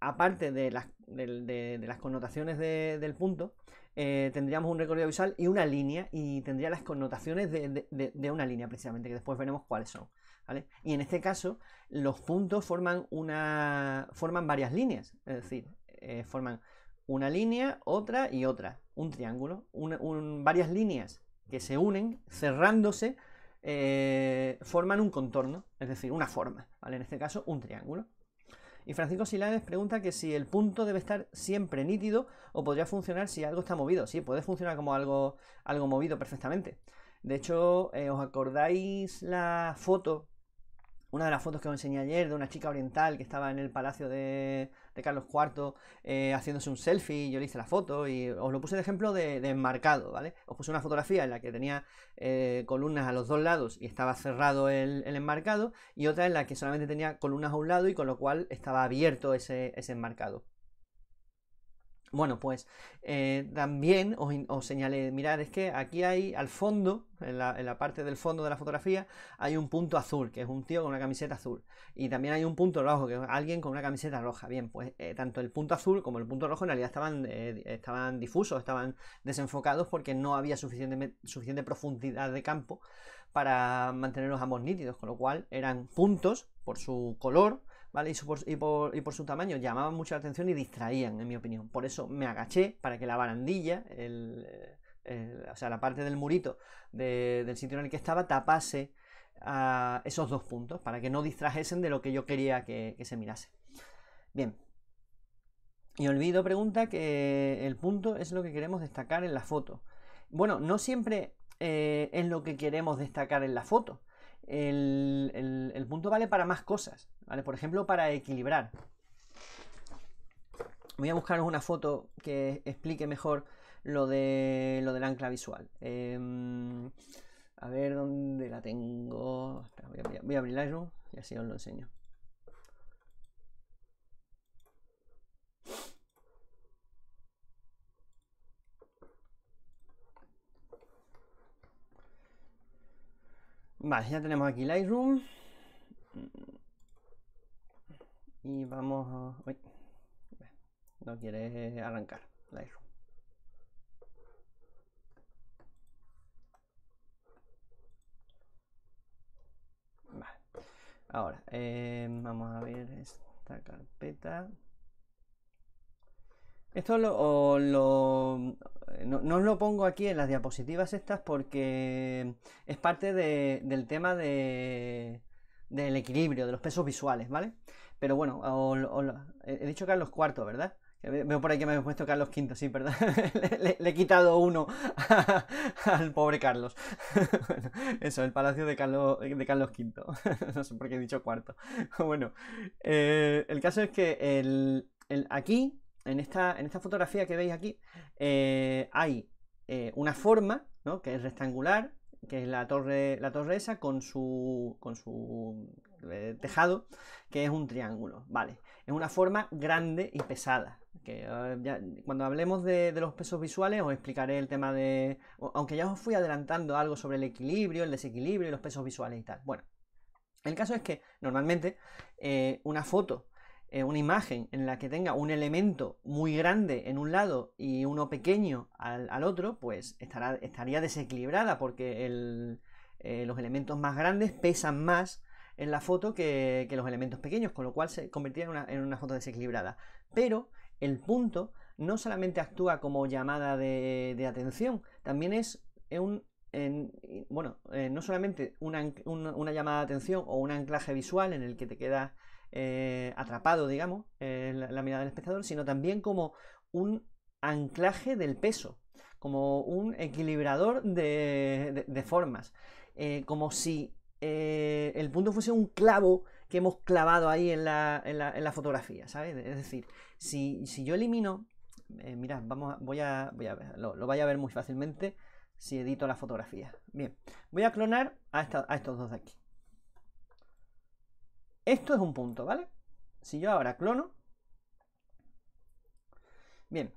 aparte de las, de, las connotaciones del punto, eh, tendríamos un recorrido visual y una línea y tendría las connotaciones de, una línea precisamente, que después veremos cuáles son. Y en este caso, los puntos forman, una, forman varias líneas, es decir, eh, forman una línea, otra y otra, un triángulo, varias líneas que se unen cerrándose eh, forman un contorno, es decir, una forma, ¿vale? En este caso, un triángulo. Y Francisco Silanes pregunta que si el punto debe estar siempre nítido o podría funcionar si algo está movido. Sí, puede funcionar como algo, algo movido perfectamente. De hecho, eh, ¿os acordáis la foto una de las fotos que os enseñé ayer de una chica oriental que estaba en el palacio de, Carlos IV eh, haciéndose un selfie, yo le hice la foto y os lo puse de ejemplo de, enmarcado, ¿vale? Os puse una fotografía en la que tenía eh, columnas a los dos lados y estaba cerrado el, enmarcado y otra en la que solamente tenía columnas a un lado y con lo cual estaba abierto ese enmarcado. Bueno, pues eh, también os, señalé, mirad, es que aquí hay al fondo, en la, parte del fondo de la fotografía, hay un punto azul, que es un tío con una camiseta azul. Y también hay un punto rojo, que es alguien con una camiseta roja. Bien, pues eh, tanto el punto azul como el punto rojo en realidad estaban, eh, estaban difusos, estaban desenfocados porque no había suficiente, suficiente profundidad de campo para mantenerlos ambos nítidos, con lo cual eran puntos por su color y, por, su tamaño llamaban mucho la atención y distraían, en mi opinión. Por eso me agaché para que la barandilla, o sea, la parte del murito del sitio en el que estaba, tapase a esos dos puntos, para que no distrajesen de lo que yo quería que, se mirase. Bien. Y Olvido pregunta que el punto es lo que queremos destacar en la foto. Bueno, no siempre eh, es lo que queremos destacar en la foto el, punto vale para más cosas, ¿vale? Por ejemplo, para equilibrar. voy a buscaros una foto que explique mejor lo, de, lo del ancla visual. Em, a ver dónde la tengo. voy, a, abrir Lightroom y así os lo enseño. Vale, ya tenemos aquí Lightroom. Y vamos a... no quiere arrancar Lightroom. Vale. Ahora, eh, vamos a ver esta carpeta. Esto lo, no, lo pongo aquí en las diapositivas estas porque es parte del tema de, del equilibrio, de los pesos visuales, ¿vale? Pero bueno, he dicho Carlos IV, ¿verdad? Veo por ahí que me he puesto Carlos V, sí, ¿verdad? le, he quitado uno al pobre Carlos. eso, el palacio de Carlos, de Carlos V. no sé por qué he dicho cuarto. bueno, eh, el caso es que el, aquí en esta, en esta fotografía que veis aquí, eh, hay eh, una forma, ¿no? Que es rectangular, que es la torre, la torre esa con su, con su eh, tejado, que es un triángulo, ¿vale? Es una forma grande y pesada. Que, cuando hablemos de, los pesos visuales os explicaré el tema de... Aunque ya os fui adelantando algo sobre el equilibrio, el desequilibrio y los pesos visuales y tal. Bueno, el caso es que normalmente una foto eh, una imagen en la que tenga un elemento muy grande en un lado y uno pequeño al, otro, pues estará, estaría desequilibrada porque eh, los elementos más grandes pesan más en la foto que, los elementos pequeños, con lo cual se convertiría en una, foto desequilibrada. Pero el punto no solamente actúa como llamada de, atención, también es un, bueno, eh, no solamente una, una, llamada de atención o un anclaje visual en el que te queda eh, atrapado, digamos, en la, mirada del espectador, sino también como un anclaje del peso, como un equilibrador de, formas, eh, como si eh, el punto fuese un clavo que hemos clavado ahí en la, en la, fotografía, ¿sabes? Es decir, si, yo elimino, mirad, vamos voy a, voy a ver, lo, lo vaya a ver muy fácilmente si edito la fotografía. Bien, voy a clonar a estos dos de aquí. Esto es un punto, ¿vale? Si yo ahora clono. Bien.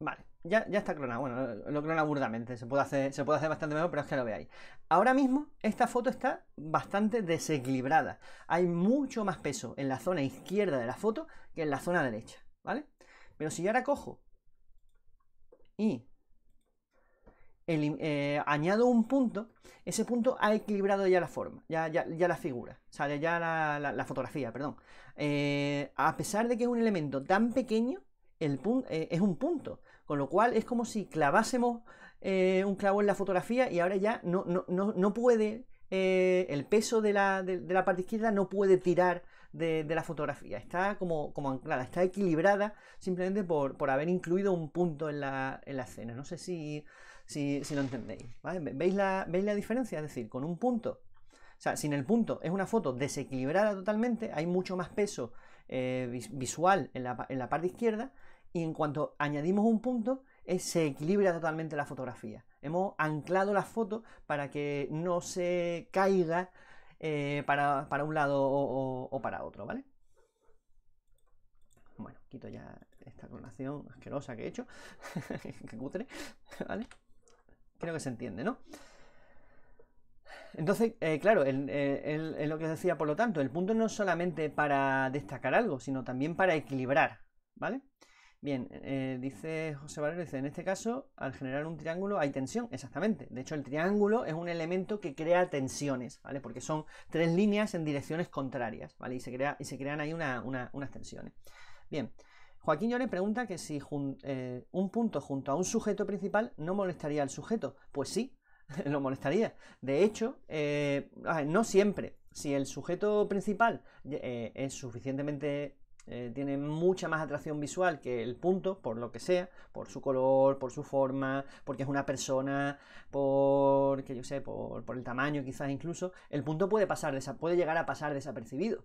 Vale, ya, está clonado. Bueno, lo clona burdamente. Se puede, hacer, se puede hacer bastante mejor, pero es que lo veáis. Ahora mismo, esta foto está bastante desequilibrada. Hay mucho más peso en la zona izquierda de la foto que en la zona derecha, ¿vale? Pero si yo ahora cojo y eh, añado un punto, ese punto ha equilibrado ya la forma, ya, la figura, sale ya la, fotografía, perdón. Eh, a pesar de que es un elemento tan pequeño, el eh, es un punto, con lo cual es como si clavásemos un clavo en la fotografía y ahora ya no, no, puede, el peso de la, de, la, parte izquierda no puede tirar de, la fotografía, está como, como, anclada, está equilibrada simplemente por, por haber incluido un punto en la, en la escena. No sé si si, lo entendéis. ¿Veis, la, ¿Veis la diferencia? Es decir, con un punto, o sea, sin el punto es una foto desequilibrada totalmente, hay mucho más peso eh, visual en la, parte izquierda, y en cuanto añadimos un punto, se equilibra totalmente la fotografía. Hemos anclado la foto para que no se caiga eh, para, un lado o, para otro, ¿vale? Bueno, quito ya esta clonación asquerosa que he hecho. que cutre, ¿vale? Creo que se entiende, ¿no? Entonces, eh, claro, es lo que os decía, por lo tanto, el punto no es solamente para destacar algo, sino también para equilibrar, ¿vale? Bien, eh, dice José Valero, dice, en este caso, al generar un triángulo hay tensión, exactamente. De hecho, el triángulo es un elemento que crea tensiones, ¿vale? Porque son tres líneas en direcciones contrarias, ¿vale? Y se, crea, y se crean ahí unas tensiones. Bien, Joaquín Llore pregunta que si eh, un punto junto a un sujeto principal no molestaría al sujeto. Pues sí, lo molestaría. De hecho, eh, no siempre. Si el sujeto principal es suficientemente tiene mucha más atracción visual que el punto, por lo que sea, por su color, por su forma, porque es una persona, por yo sé, por, el tamaño quizás incluso, el punto puede pasar puede llegar a pasar desapercibido.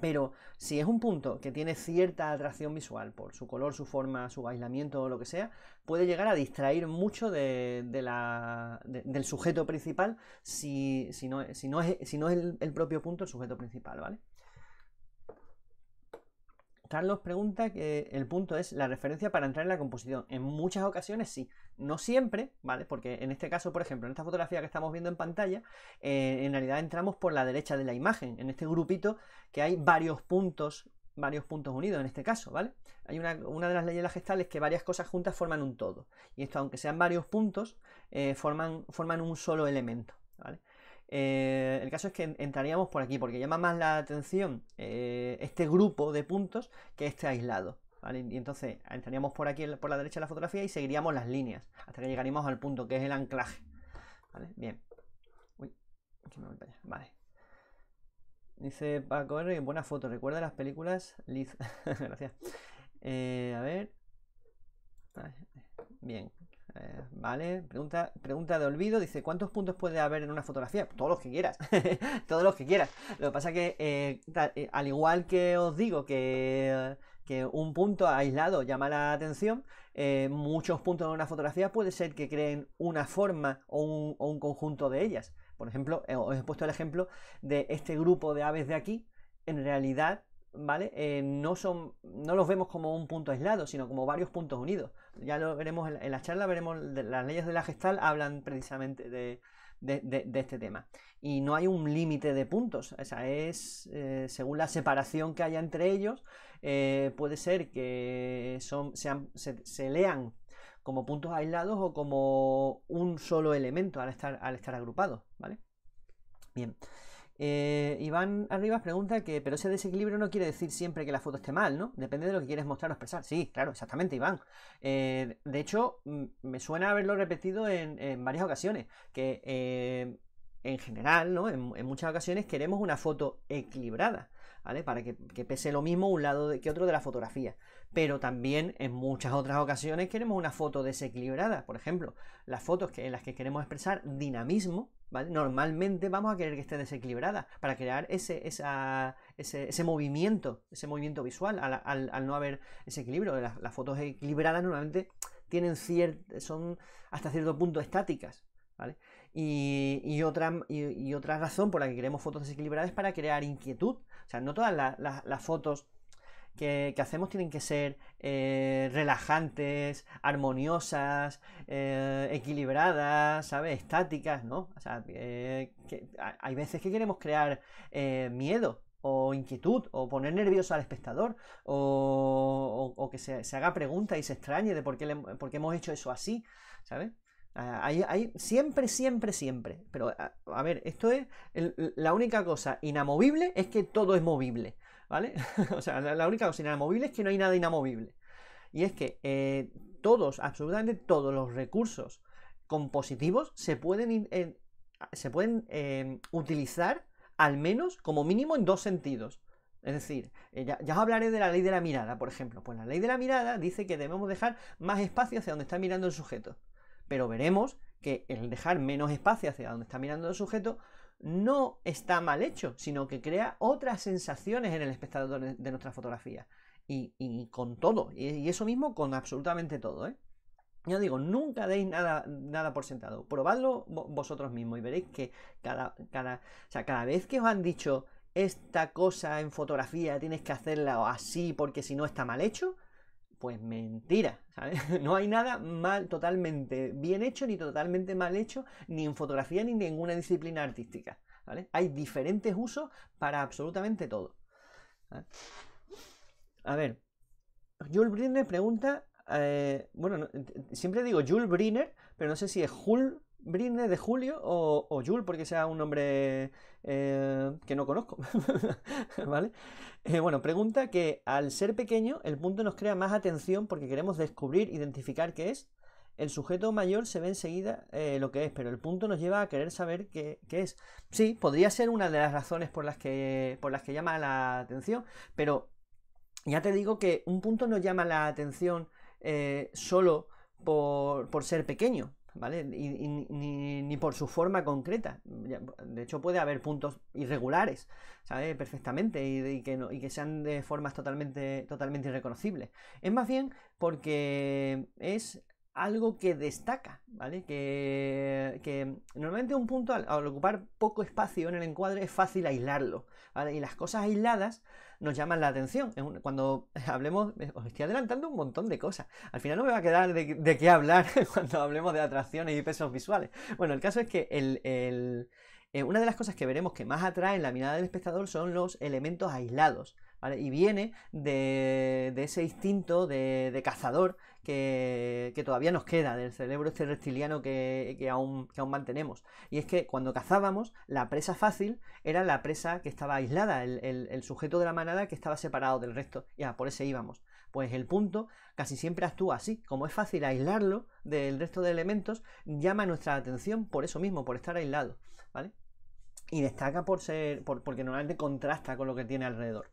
Pero si es un punto que tiene cierta atracción visual por su color, su forma, su aislamiento o lo que sea, puede llegar a distraer mucho del sujeto principal si, no, es, si no es el, el propio punto el sujeto principal, ¿vale? Carlos pregunta que el punto es la referencia para entrar en la composición. En muchas ocasiones sí, no siempre, ¿vale? Porque en este caso, por ejemplo, en esta fotografía que estamos viendo en pantalla, eh, en realidad entramos por la derecha de la imagen, en este grupito que hay varios puntos, varios puntos unidos en este caso, ¿vale? Hay una, de las leyes de la gestal es que varias cosas juntas forman un todo. Y esto, aunque sean varios puntos, eh, forman, forman un solo elemento, ¿vale? Eh, el caso es que entraríamos por aquí, porque llama más la atención eh, este grupo de puntos que este aislado. Y entonces entraríamos por aquí, por la derecha de la fotografía y seguiríamos las líneas, hasta que llegaríamos al punto que es el anclaje. ¿Vale? Bien. Uy, aquí me voy. Vale. Dice Paco R, buena foto, recuerda las películas Liz. Gracias. Eh, a ver. Bien, eh, vale, pregunta, pregunta de olvido, dice, ¿cuántos puntos puede haber en una fotografía? Todos los que quieras, todos los que quieras. Lo que pasa que, eh, eh, al igual que os digo que, un punto aislado llama la atención, muchos puntos en una fotografía puede ser que creen una forma o un, o un conjunto de ellas. Por ejemplo, os he puesto el ejemplo de este grupo de aves de aquí, en realidad ¿vale? Eh, no, son, no los vemos como un punto aislado, sino como varios puntos unidos. Ya lo veremos en, la charla, veremos las leyes de la gestal hablan precisamente de, este tema. Y no hay un límite de puntos, o sea, es eh, según la separación que haya entre ellos, eh, puede ser que son, sean, se, lean como puntos aislados o como un solo elemento al estar, al estar agrupados, ¿vale? Bien. Eh, Iván Arribas pregunta que, pero ese desequilibrio no quiere decir siempre que la foto esté mal, ¿no? Depende de lo que quieres mostrar o expresar. Sí, claro, exactamente, Iván. Eh, de hecho, me suena haberlo repetido en, varias ocasiones, que eh, en general, ¿no? En, muchas ocasiones queremos una foto equilibrada, ¿vale? Para que, pese lo mismo un lado que otro de la fotografía. Pero también en muchas otras ocasiones queremos una foto desequilibrada. Por ejemplo, las fotos que, en las que queremos expresar dinamismo, Normalmente vamos a querer que esté desequilibrada para crear ese, ese, movimiento, ese movimiento visual al, no haber ese equilibrio. Las, fotos equilibradas normalmente tienen son hasta cierto punto estáticas. Y, otra, y, otra razón por la que queremos fotos desequilibradas es para crear inquietud. O sea, no todas las fotos que, hacemos tienen que ser eh, relajantes, armoniosas, eh, equilibradas, ¿sabes? Estáticas, ¿no? O sea, eh, hay veces que queremos crear miedo o inquietud, o poner nervioso al espectador, o, que se, haga pregunta y se extrañe de por qué, hemos hecho eso así, ¿sabes? Hay, hay, siempre, siempre, siempre. Pero, a, ver, esto es. la única cosa inamovible es que todo es movible. ¿Vale? o sea, la, única cosa inamovible es que no hay nada inamovible. Y es que eh, todos, absolutamente todos los recursos compositivos se pueden, se pueden em, utilizar al menos como mínimo en dos sentidos. Es decir, eh, ya, ya, os hablaré de la ley de la mirada, por ejemplo. Pues la ley de la mirada dice que debemos dejar más espacio hacia donde está mirando el sujeto. Pero veremos que el dejar menos espacio hacia donde está mirando el sujeto no está mal hecho, sino que crea otras sensaciones en el espectador de nuestra fotografía. Y, con todo, y, eso mismo con absolutamente todo, ¿eh? Yo digo, nunca deis nada, nada por sentado. Probadlo vosotros mismos y veréis que cada, cada, cada vez que os han dicho esta cosa en fotografía tienes que hacerla así porque si no está mal hecho, pues mentira, ¿sabes? No hay nada mal, totalmente bien hecho, ni totalmente mal hecho, ni en fotografía, ni en ninguna disciplina artística, ¿vale? Hay diferentes usos para absolutamente todo. A ver, Jules Briner pregunta, eh, bueno, siempre digo Jules Briner, pero no sé si es Jules Brine de Julio o, o Jules, porque sea un nombre eh, que no conozco. ¿Vale? Eh, bueno, pregunta que al ser pequeño el punto nos crea más atención porque queremos descubrir, identificar qué es. El sujeto mayor se ve enseguida eh, lo que es, pero el punto nos lleva a querer saber qué, qué, es. Sí, podría ser una de las razones por las que, por las que llama la atención, pero ya te digo que un punto no llama la atención solo por, por ser pequeño ¿vale? ni, por su forma concreta. De hecho, puede haber puntos irregulares, ¿sabes? Perfectamente, y, que, no, y que sean de formas totalmente, totalmente irreconocibles. Es más bien porque es algo que destaca, ¿vale? Que, normalmente un punto, al, ocupar poco espacio en el encuadre, es fácil aislarlo. Y las cosas aisladas nos llaman la atención. Cuando hablemos, os estoy adelantando un montón de cosas. Al final no me va a quedar de, qué hablar cuando hablemos de atracciones y pesos visuales. Bueno, el caso es que eh, una de las cosas que veremos que más atraen la mirada del espectador son los elementos aislados. Y viene de, ese instinto de, cazador que, todavía nos queda, del cerebro este reptiliano que, aún, mantenemos. Y es que cuando cazábamos, la presa fácil era la presa que estaba aislada, el, sujeto de la manada que estaba separado del resto. Ya, por ese íbamos. Pues el punto casi siempre actúa así. Como es fácil aislarlo del resto de elementos, llama nuestra atención por eso mismo, por estar aislado. ¿Vale? Y destaca por ser. porque normalmente contrasta con lo que tiene alrededor.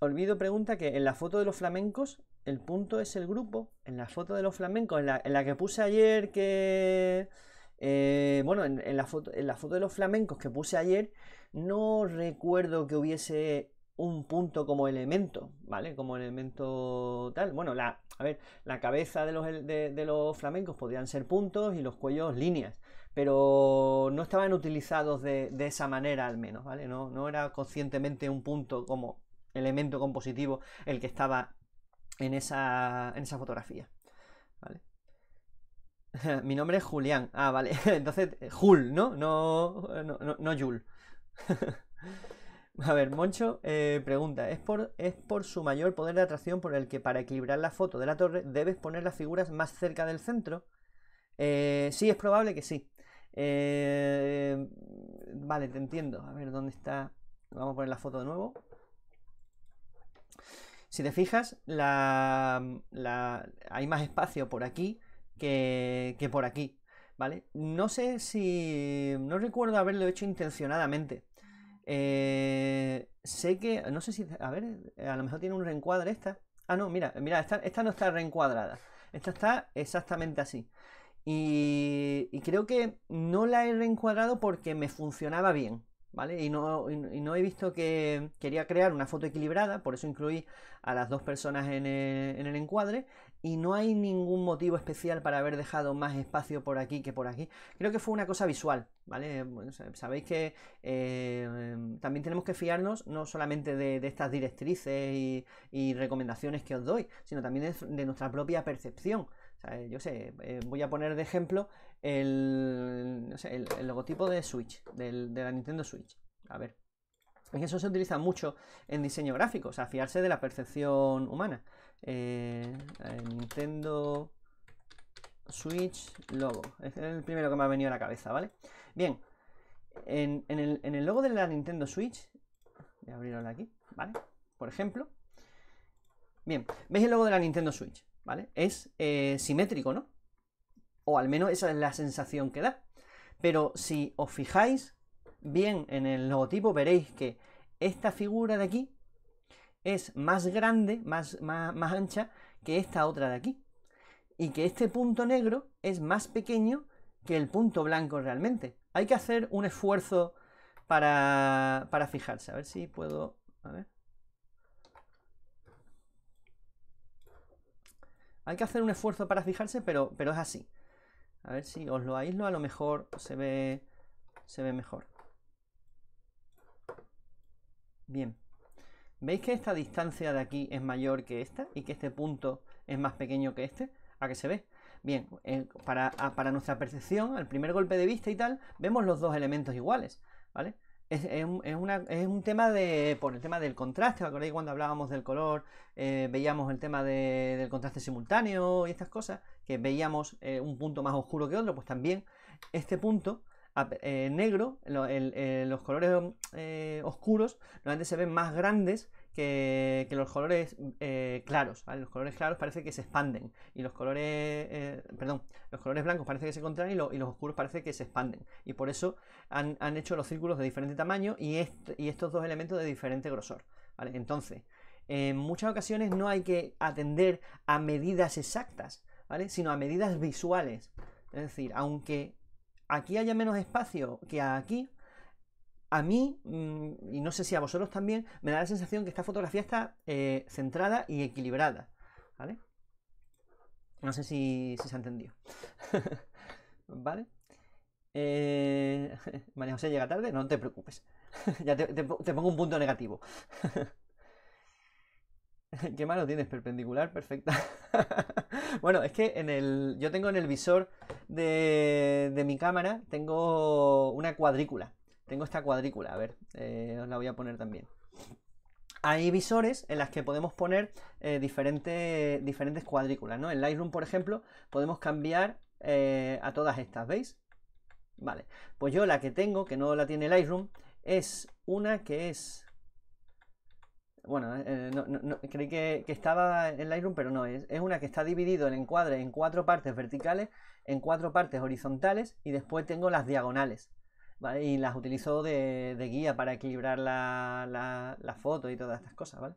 Olvido pregunta que en la foto de los flamencos el punto es el grupo. En la foto de los flamencos, en la, que puse ayer que... Eh, bueno, en, la foto, en la foto de los flamencos que puse ayer, no recuerdo que hubiese un punto como elemento, ¿vale? Como elemento tal. Bueno, la, a ver, la cabeza de los, de los flamencos podrían ser puntos y los cuellos líneas pero no estaban utilizados de, esa manera al menos, ¿vale? No, era conscientemente un punto como elemento compositivo el que estaba en esa, en esa fotografía, ¿vale? Mi nombre es Julián. Ah, vale. Entonces, Jul, ¿no? No, no, no, Jul. A ver, Moncho eh, pregunta, ¿es por, ¿es por su mayor poder de atracción por el que para equilibrar la foto de la torre debes poner las figuras más cerca del centro? Eh, sí, es probable que sí. Eh, vale, te entiendo. A ver, ¿dónde está? Vamos a poner la foto de nuevo. Si te fijas, la, hay más espacio por aquí que, por aquí. ¿Vale? No sé si... No recuerdo haberlo hecho intencionadamente. Eh, sé que... No sé si... A ver, a lo mejor tiene un reencuadre esta. Ah, no, mira, mira, esta, esta no está reencuadrada. Esta está exactamente así. Y, creo que no la he reencuadrado porque me funcionaba bien, ¿vale? Y no, no, he visto que quería crear una foto equilibrada, por eso incluí a las dos personas en el, encuadre, y no hay ningún motivo especial para haber dejado más espacio por aquí que por aquí. Creo que fue una cosa visual, ¿vale? sabéis que eh, también tenemos que fiarnos no solamente de, estas directrices y, recomendaciones que os doy, sino también de nuestra propia percepción. Eh, yo sé, eh, voy a poner de ejemplo el, logotipo de Switch, de la Nintendo Switch. A ver. Es que eso se utiliza mucho en diseño gráfico, o sea, fiarse de la percepción humana. Eh, Nintendo Switch logo. Es el primero que me ha venido a la cabeza, ¿vale? Bien, en, el, en el logo de la Nintendo Switch, voy a abrirlo aquí, ¿vale? Por ejemplo. Bien, ¿veis el logo de la Nintendo Switch? ¿Vale? Es eh, simétrico, ¿no? O al menos esa es la sensación que da. Pero si os fijáis bien en el logotipo, veréis que esta figura de aquí es más grande, más, más, ancha que esta otra de aquí. Y que este punto negro es más pequeño que el punto blanco realmente. Hay que hacer un esfuerzo para, para fijarse. A ver si puedo... A ver. Hay que hacer un esfuerzo para fijarse, pero, pero es así. A ver si os lo aíslo, a lo mejor se ve, se ve mejor. Bien. ¿Veis que esta distancia de aquí es mayor que esta? Y que este punto es más pequeño que este. ¿A qué se ve? Bien, para, para nuestra percepción, al primer golpe de vista y tal, vemos los dos elementos iguales. ¿Vale? Es, un, tema de. por el tema del contraste. ¿Os acordáis cuando hablábamos del color? Eh, veíamos el tema del contraste simultáneo y estas cosas. Que veíamos eh, un punto más oscuro que otro. Pues también este punto eh, negro, los colores oscuros, normalmente se ven más grandes que, los colores eh, claros, Los colores claros parece que se expanden y los colores, eh, perdón, los colores blancos parece que se contraen y, los oscuros parece que se expanden. Y por eso han, hecho los círculos de diferente tamaño y, estos dos elementos de diferente grosor, ¿vale? Entonces, en muchas ocasiones no hay que atender a medidas exactas, ¿vale? Sino a medidas visuales. Es decir, aunque aquí haya menos espacio que aquí, a mí, mm, y no sé si a vosotros también, me da la sensación que esta fotografía está eh, centrada y equilibrada. ¿Vale? No sé si, se ha entendido. ¿Vale? Eh, María José llega tarde, no te preocupes. ya te, pongo un punto negativo. ¿Qué mano tienes? Perpendicular, perfecta. bueno, es que en el. Yo tengo en el visor de, de mi cámara, tengo una cuadrícula. Tengo esta cuadrícula, a ver, eh, os la voy a poner también. Hay visores en las que podemos poner eh, diferentes, cuadrículas, ¿no? En Lightroom, por ejemplo, podemos cambiar eh, a todas estas, ¿veis? Vale, pues yo la que tengo, que no la tiene Lightroom, es una que es... Bueno, creí que, estaba en Lightroom, pero no, es, es una que está dividido el encuadre en cuatro partes verticales, en cuatro partes horizontales y después tengo las diagonales. Y las utilizo de, guía para equilibrar la, foto y todas estas cosas, ¿vale?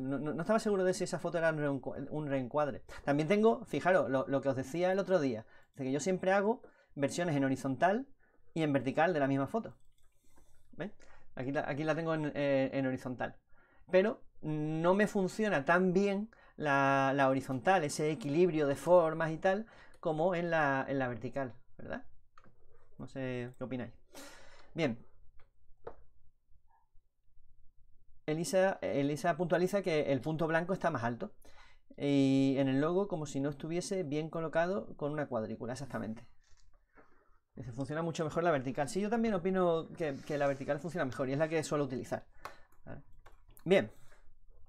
no, estaba seguro de si esa foto era un reencuadre. También tengo, fijaros, lo, que os decía el otro día, de que yo siempre hago versiones en horizontal y en vertical de la misma foto. ¿Veis? Aquí la, aquí la tengo eh, en, horizontal. Pero no me funciona tan bien la, la, horizontal, ese equilibrio de formas y tal, como en la, en la vertical, ¿verdad? No sé qué opináis. Bien. Elisa, Elisa puntualiza que el punto blanco está más alto. Y en el logo como si no estuviese bien colocado con una cuadrícula, exactamente. funciona mucho mejor la vertical. Sí, yo también opino que, la vertical funciona mejor y es la que suelo utilizar. Bien,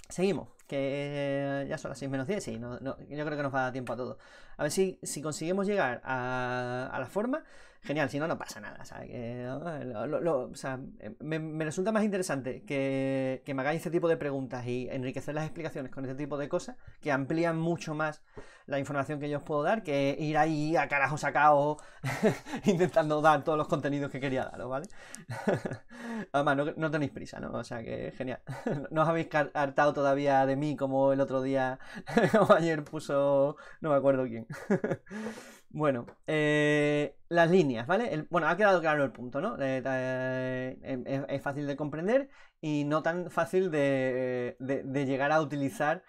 seguimos. Que ya son las 6 menos 10, sí, no, yo creo que nos va a dar tiempo a todo. A ver si, si conseguimos llegar a, a la forma genial, si no, no pasa nada. me, resulta más interesante que, me hagáis este tipo de preguntas y enriquecer las explicaciones con este tipo de cosas que amplían mucho más la información que yo os puedo dar que ir ahí a carajo sacado intentando dar todos los contenidos que quería daros, ¿vale? Además, no, tenéis prisa, ¿no? O sea que genial. no os habéis hartado todavía de mí como el otro día o ayer puso, no me acuerdo quién. Bueno, eh, las líneas, ¿vale? bueno, ha quedado claro el punto, ¿no? Eh, eh, es, fácil de comprender y no tan fácil de, llegar a utilizar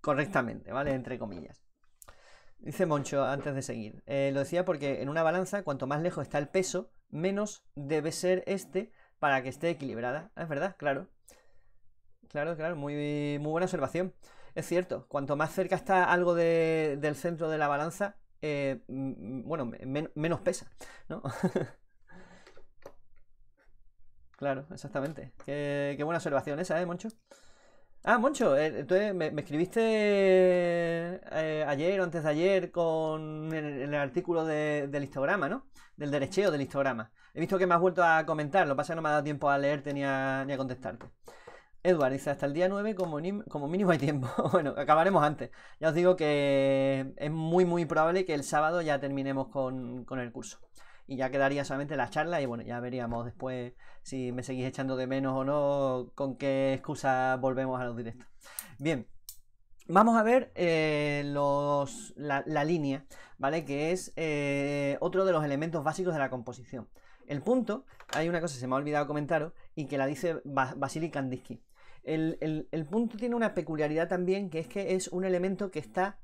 correctamente, ¿vale? Entre comillas. Dice Moncho antes de seguir. lo decía porque en una balanza, cuanto más lejos está el peso, menos debe ser este para que esté equilibrada. Es verdad, claro. Claro, claro, muy buena observación. Es cierto, cuanto más cerca está algo del centro de la balanza, eh, bueno, menos pesa, ¿no? claro, exactamente. Qué, buena observación esa, ¿eh, Moncho? Ah, Moncho, eh, entonces me, escribiste eh, ayer o antes de ayer con el, artículo del histograma, ¿no? Del derecheo del histograma. He visto que me has vuelto a comentar, lo que pasa es que no me ha dado tiempo a leerte ni a, ni a contestarte. Edward dice, hasta el día 9 como, mínimo hay tiempo. bueno, acabaremos antes. Ya os digo que es muy muy probable que el sábado ya terminemos con, el curso. Y ya quedaría solamente la charla y bueno, ya veríamos después si me seguís echando de menos o no, con qué excusa volvemos a los directos. Bien, Vamos a ver eh, los, la, línea, ¿vale? Que es eh, otro de los elementos básicos de la composición. El punto, hay una cosa que se me ha olvidado comentaros y que la dice Vasily Kandinsky. El, punto tiene una peculiaridad también, que es que es un elemento que está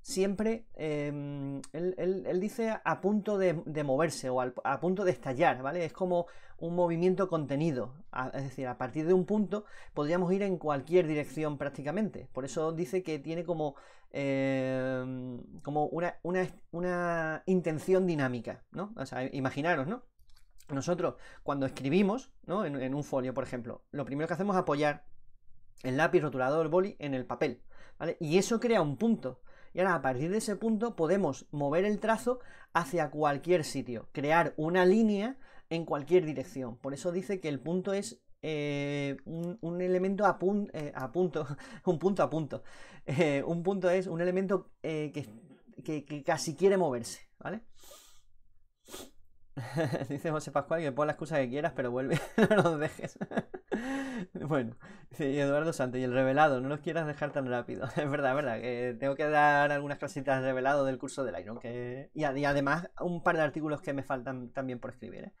siempre, em, él, dice a punto de, moverse o a punto de estallar, ¿vale? Es como un movimiento contenido, es decir, a partir de un punto podríamos ir en cualquier dirección prácticamente. Por eso dice que tiene como, em, como una, una, intención dinámica, ¿no? O sea, imaginaros, ¿no? Nosotros, cuando escribimos, ¿no? En, un folio, por ejemplo, lo primero que hacemos es apoyar el lápiz, rotulador, boli en el papel, ¿vale? Y eso crea un punto. Y ahora, a partir de ese punto, podemos mover el trazo hacia cualquier sitio, crear una línea en cualquier dirección. Por eso dice que el punto es eh, un, elemento a, eh, punto, un punto a punto. Eh, un punto es un elemento que, que, casi quiere moverse, ¿vale? Dice José Pascual que pon la excusa que quieras, pero vuelve, no nos dejes. bueno, sí, Eduardo Santos y el revelado, no los quieras dejar tan rápido. Es verdad, es verdad, que tengo que dar algunas clasitas de revelado del curso del Iron. Que... Y, además un par de artículos que me faltan también por escribir. ¿eh?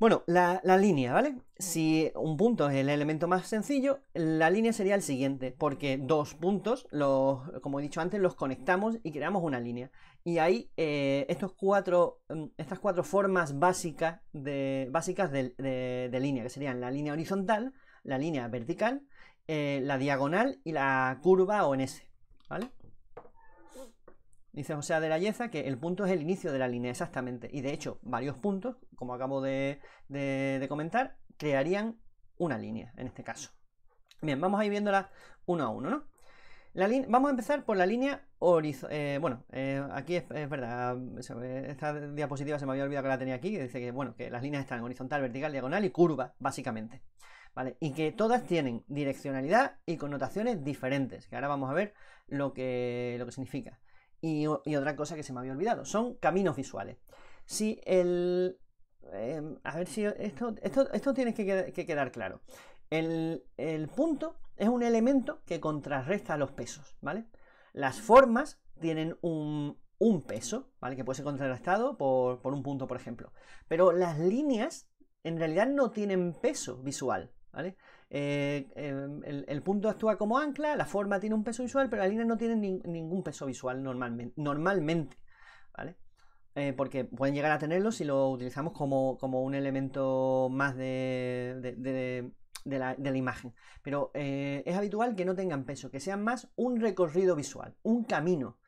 Bueno, la, línea, ¿vale? Si un punto es el elemento más sencillo, la línea sería el siguiente, porque dos puntos, los, como he dicho antes, los conectamos y creamos una línea. Y ahí eh, estos cuatro, mm, estas cuatro formas básicas, de, básicas de, línea, que serían la línea horizontal, la línea vertical, eh, la diagonal y la curva o en S, ¿vale? Dice José de la Yeza que el punto es el inicio de la línea, exactamente. Y de hecho, varios puntos, como acabo de, comentar, crearían una línea, en este caso. Bien, vamos a ir viéndola uno a uno, ¿no? La vamos a empezar por la línea horizontal. Eh, bueno, eh, aquí es, verdad, esta diapositiva se me había olvidado que la tenía aquí, que dice que, bueno, que las líneas están horizontal, vertical, diagonal y curva, básicamente. ¿Vale? Y que todas tienen direccionalidad y connotaciones diferentes, que ahora vamos a ver lo que, lo que significa. Y, otra cosa que se me había olvidado, son caminos visuales. Si el... Em, a ver si esto, esto, tiene que, quedar claro. El, punto es un elemento que contrarresta los pesos, ¿vale? Las formas tienen un, peso, ¿vale? Que puede ser contrarrestado por, por un punto, por ejemplo. Pero las líneas en realidad no tienen peso visual, ¿vale? Eh, em, el, punto actúa como ancla, la forma tiene un peso visual, pero la línea no tiene ningún peso visual normalmente. ¿vale? Eh, porque pueden llegar a tenerlo si lo utilizamos como, un elemento más de, la, imagen. Pero eh, es habitual que no tengan peso, que sean más un recorrido visual, un camino,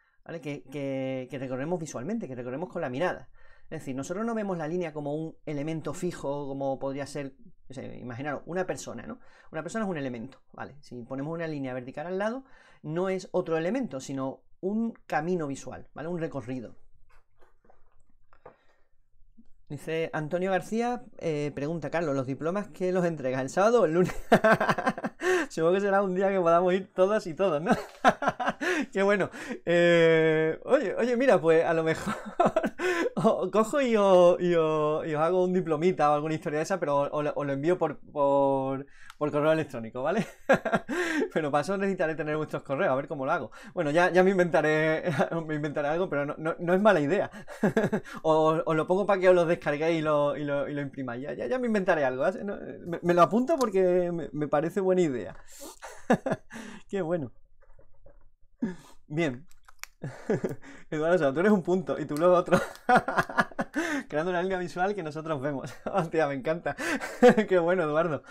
que recorremos visualmente, que recorremos con la mirada. Es decir, nosotros no vemos la línea como un elemento fijo, como podría ser, imaginaros, una persona, ¿no? Una persona es un elemento, ¿vale? Si ponemos una línea vertical al lado, no es otro elemento, sino un camino visual, ¿vale? Un recorrido. Dice Antonio García, eh, pregunta Carlos, ¿los diplomas que los entregas el sábado o el lunes? Supongo que será un día que podamos ir todas y todos, ¿no? Qué bueno. Eh, oye, oye, mira, pues a lo mejor cojo y os, hago un diplomita o alguna historia de esa, pero os, lo envío por, por, correo electrónico, ¿vale? pero para eso necesitaré tener vuestros correos, a ver cómo lo hago. Bueno, ya, me inventaré me inventaré algo, pero no, es mala idea. os, lo pongo para que os lo descarguéis y lo, imprimáis. Ya, me inventaré algo. Me, lo apunto porque me parece buena idea. Qué bueno. Bien. Eduardo, tú eres un punto y tú luego otro. Creando una línea visual que nosotros vemos. Hostia, me encanta. Qué bueno, Eduardo.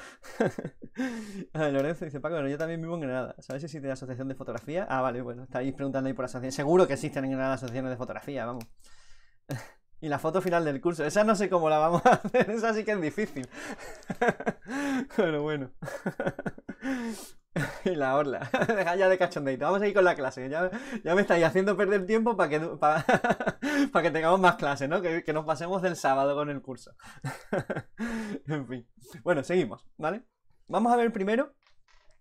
Lorenzo dice, Paco, bueno, yo también vivo en Granada. ¿Sabes si existe la asociación de fotografía? Ah, vale, bueno, estáis preguntando ahí por asociación. Seguro que existen en Granada asociaciones de fotografía, vamos. Y la foto final del curso. Esa no sé cómo la vamos a hacer. Esa sí que es difícil. Pero bueno. y la orla. Deja ya de cachondeito. Vamos a ir con la clase. Ya, me estáis haciendo perder tiempo para que, que tengamos más clases, ¿no? Que, nos pasemos del sábado con el curso. en fin. Bueno, seguimos, ¿vale? Vamos a ver primero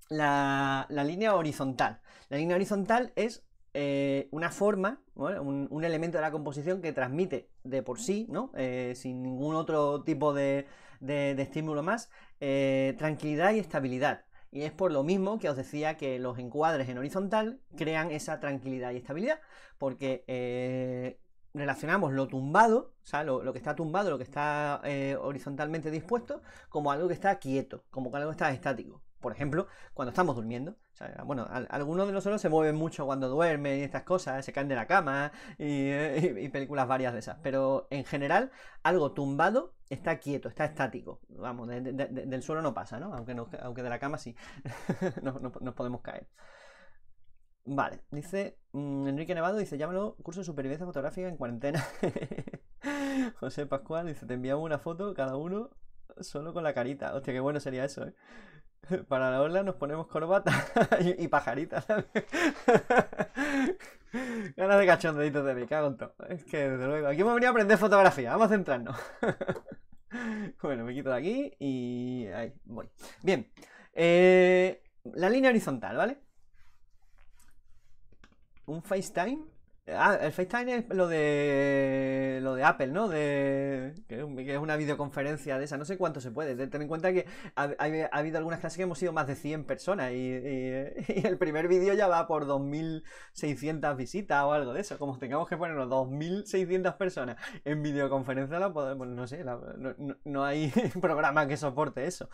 la, línea horizontal. La línea horizontal es eh, una forma, un, elemento de la composición que transmite de por sí, ¿no? Eh, sin ningún otro tipo de, estímulo más, eh, tranquilidad y estabilidad. Y es por lo mismo que os decía que los encuadres en horizontal crean esa tranquilidad y estabilidad, porque eh, relacionamos lo tumbado, o sea, lo, que está tumbado, lo que está eh, horizontalmente dispuesto, como algo que está quieto, como algo que está estático. Por ejemplo, cuando estamos durmiendo. bueno, algunos de nosotros se mueven mucho cuando duermen y estas cosas, se caen de la cama y, y películas varias de esas. Pero en general, algo tumbado está quieto, está estático. Vamos, del suelo no pasa, ¿no? Aunque, aunque de la cama sí. nos podemos caer. Vale, dice mm, Enrique Nevado, dice, llámalo curso de supervivencia fotográfica en cuarentena. José Pascual dice, te enviamos una foto cada uno solo con la carita. Hostia, qué bueno sería eso, ¿eh? Para la ola nos ponemos corbata y, pajaritas Ganas de cachondeitos de mi cago todo. Es que desde luego, aquí hemos venido a aprender fotografía, vamos a centrarnos. bueno, me quito de aquí y ahí voy. Bien, eh, la línea horizontal, ¿vale? un FaceTime Ah, el FaceTime es lo de lo de Apple, ¿no? De que es una videoconferencia de esa. No sé cuánto se puede. Ten en cuenta que ha, habido algunas clases que hemos sido más de 100 personas y, el primer vídeo ya va por 2.600 visitas o algo de eso. Como tengamos que ponernos 2.600 personas en videoconferencia, la podemos, no sé, no, hay programa que soporte eso.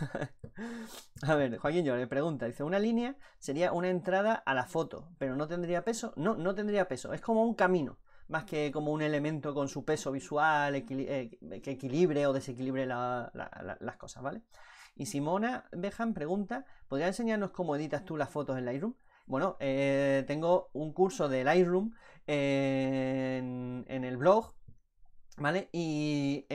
a ver, Joaquín yo le pregunta, dice, una línea sería una entrada a la foto, pero no tendría peso. No, no tendría peso. Es como un camino, más que como un elemento con su peso visual eh, que equilibre o desequilibre las cosas, ¿vale? Y Simona Bejan pregunta, ¿podrías enseñarnos cómo editas tú las fotos en Lightroom? Bueno, eh, tengo un curso de Lightroom en, el blog, ¿Vale? Y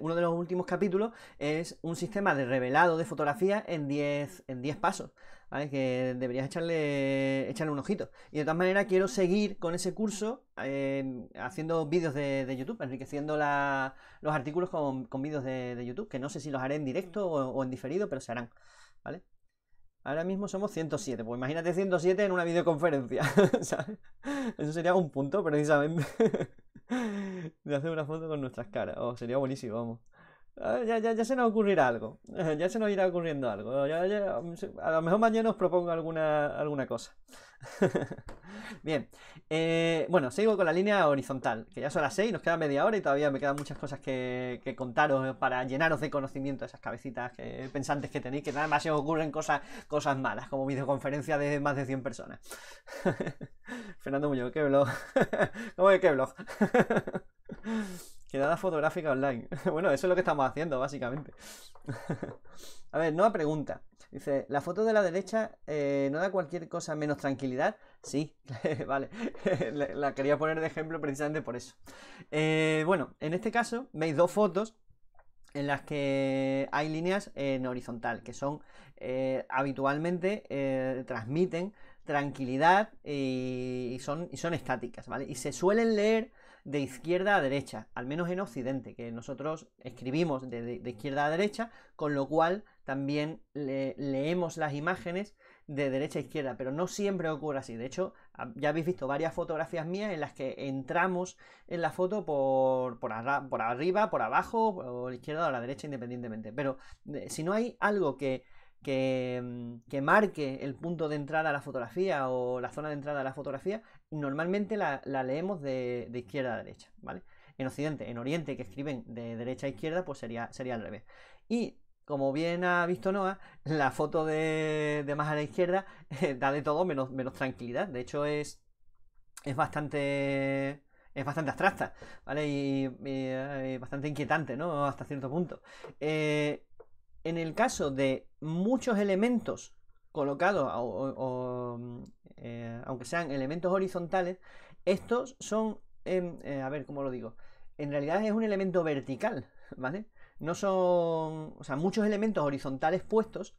uno de los últimos capítulos es un sistema de revelado de fotografía en 10 en 10 pasos. ¿Vale? Que deberías echarle, echarle un ojito. Y de todas maneras quiero seguir con ese curso eh, haciendo vídeos de, YouTube, enriqueciendo los artículos con, vídeos de, YouTube, que no sé si los haré en directo o, en diferido, pero se harán, ¿vale? Ahora mismo somos 107, pues imagínate 107 en una videoconferencia, Eso sería un punto precisamente de hacer una foto con nuestras caras. Oh, sería buenísimo, vamos. Ah, ya, ya, ya, se nos ocurrirá algo. Ya se nos irá ocurriendo algo. a lo mejor mañana os propongo alguna, alguna cosa. Bien. Eh, bueno, sigo con la línea horizontal, que ya son las 6, nos queda media hora y todavía me quedan muchas cosas que, contaros para llenaros de conocimiento esas cabecitas pensantes que tenéis, que nada más se os ocurren cosas, cosas malas, como videoconferencia de más de 100 personas. Fernando Muñoz, ¿qué blog? ¿Cómo que qué blog? Quedada fotográfica online. bueno, eso es lo que estamos haciendo, básicamente. a ver, nueva pregunta. Dice, ¿la foto de la derecha eh, no da cualquier cosa menos tranquilidad? Sí, vale. la quería poner de ejemplo precisamente por eso. Eh, bueno, en este caso veis dos fotos en las que hay líneas en horizontal, que son eh, habitualmente transmiten tranquilidad y, son, y son estáticas, ¿vale? Y se suelen leer de izquierda a derecha, al menos en Occidente, que nosotros escribimos de, izquierda a derecha, con lo cual también leemos las imágenes de derecha a izquierda, pero no siempre ocurre así. De hecho, ya habéis visto varias fotografías mías en las que entramos en la foto por, por, arriba, por abajo, por la izquierda o la derecha, independientemente. Pero eh, si no hay algo que Mm, que, marque el punto de entrada a la fotografía o la zona de entrada a la fotografía, normalmente la, leemos de, izquierda a derecha, ¿vale? En Occidente, en Oriente, que escriben de derecha a izquierda, pues sería, sería al revés. Y como bien ha visto Noah, la foto de, más a la izquierda da de todo menos, menos tranquilidad. De hecho, es, es bastante es bastante abstracta, ¿vale? Y, eh, bastante inquietante, ¿no? Hasta cierto punto. Eh, en el caso de muchos elementos colocados, eh, aunque sean elementos horizontales, estos son, em, eh, a ver, ¿cómo lo digo? En realidad es un elemento vertical, ¿vale? No son, o sea, muchos elementos horizontales puestos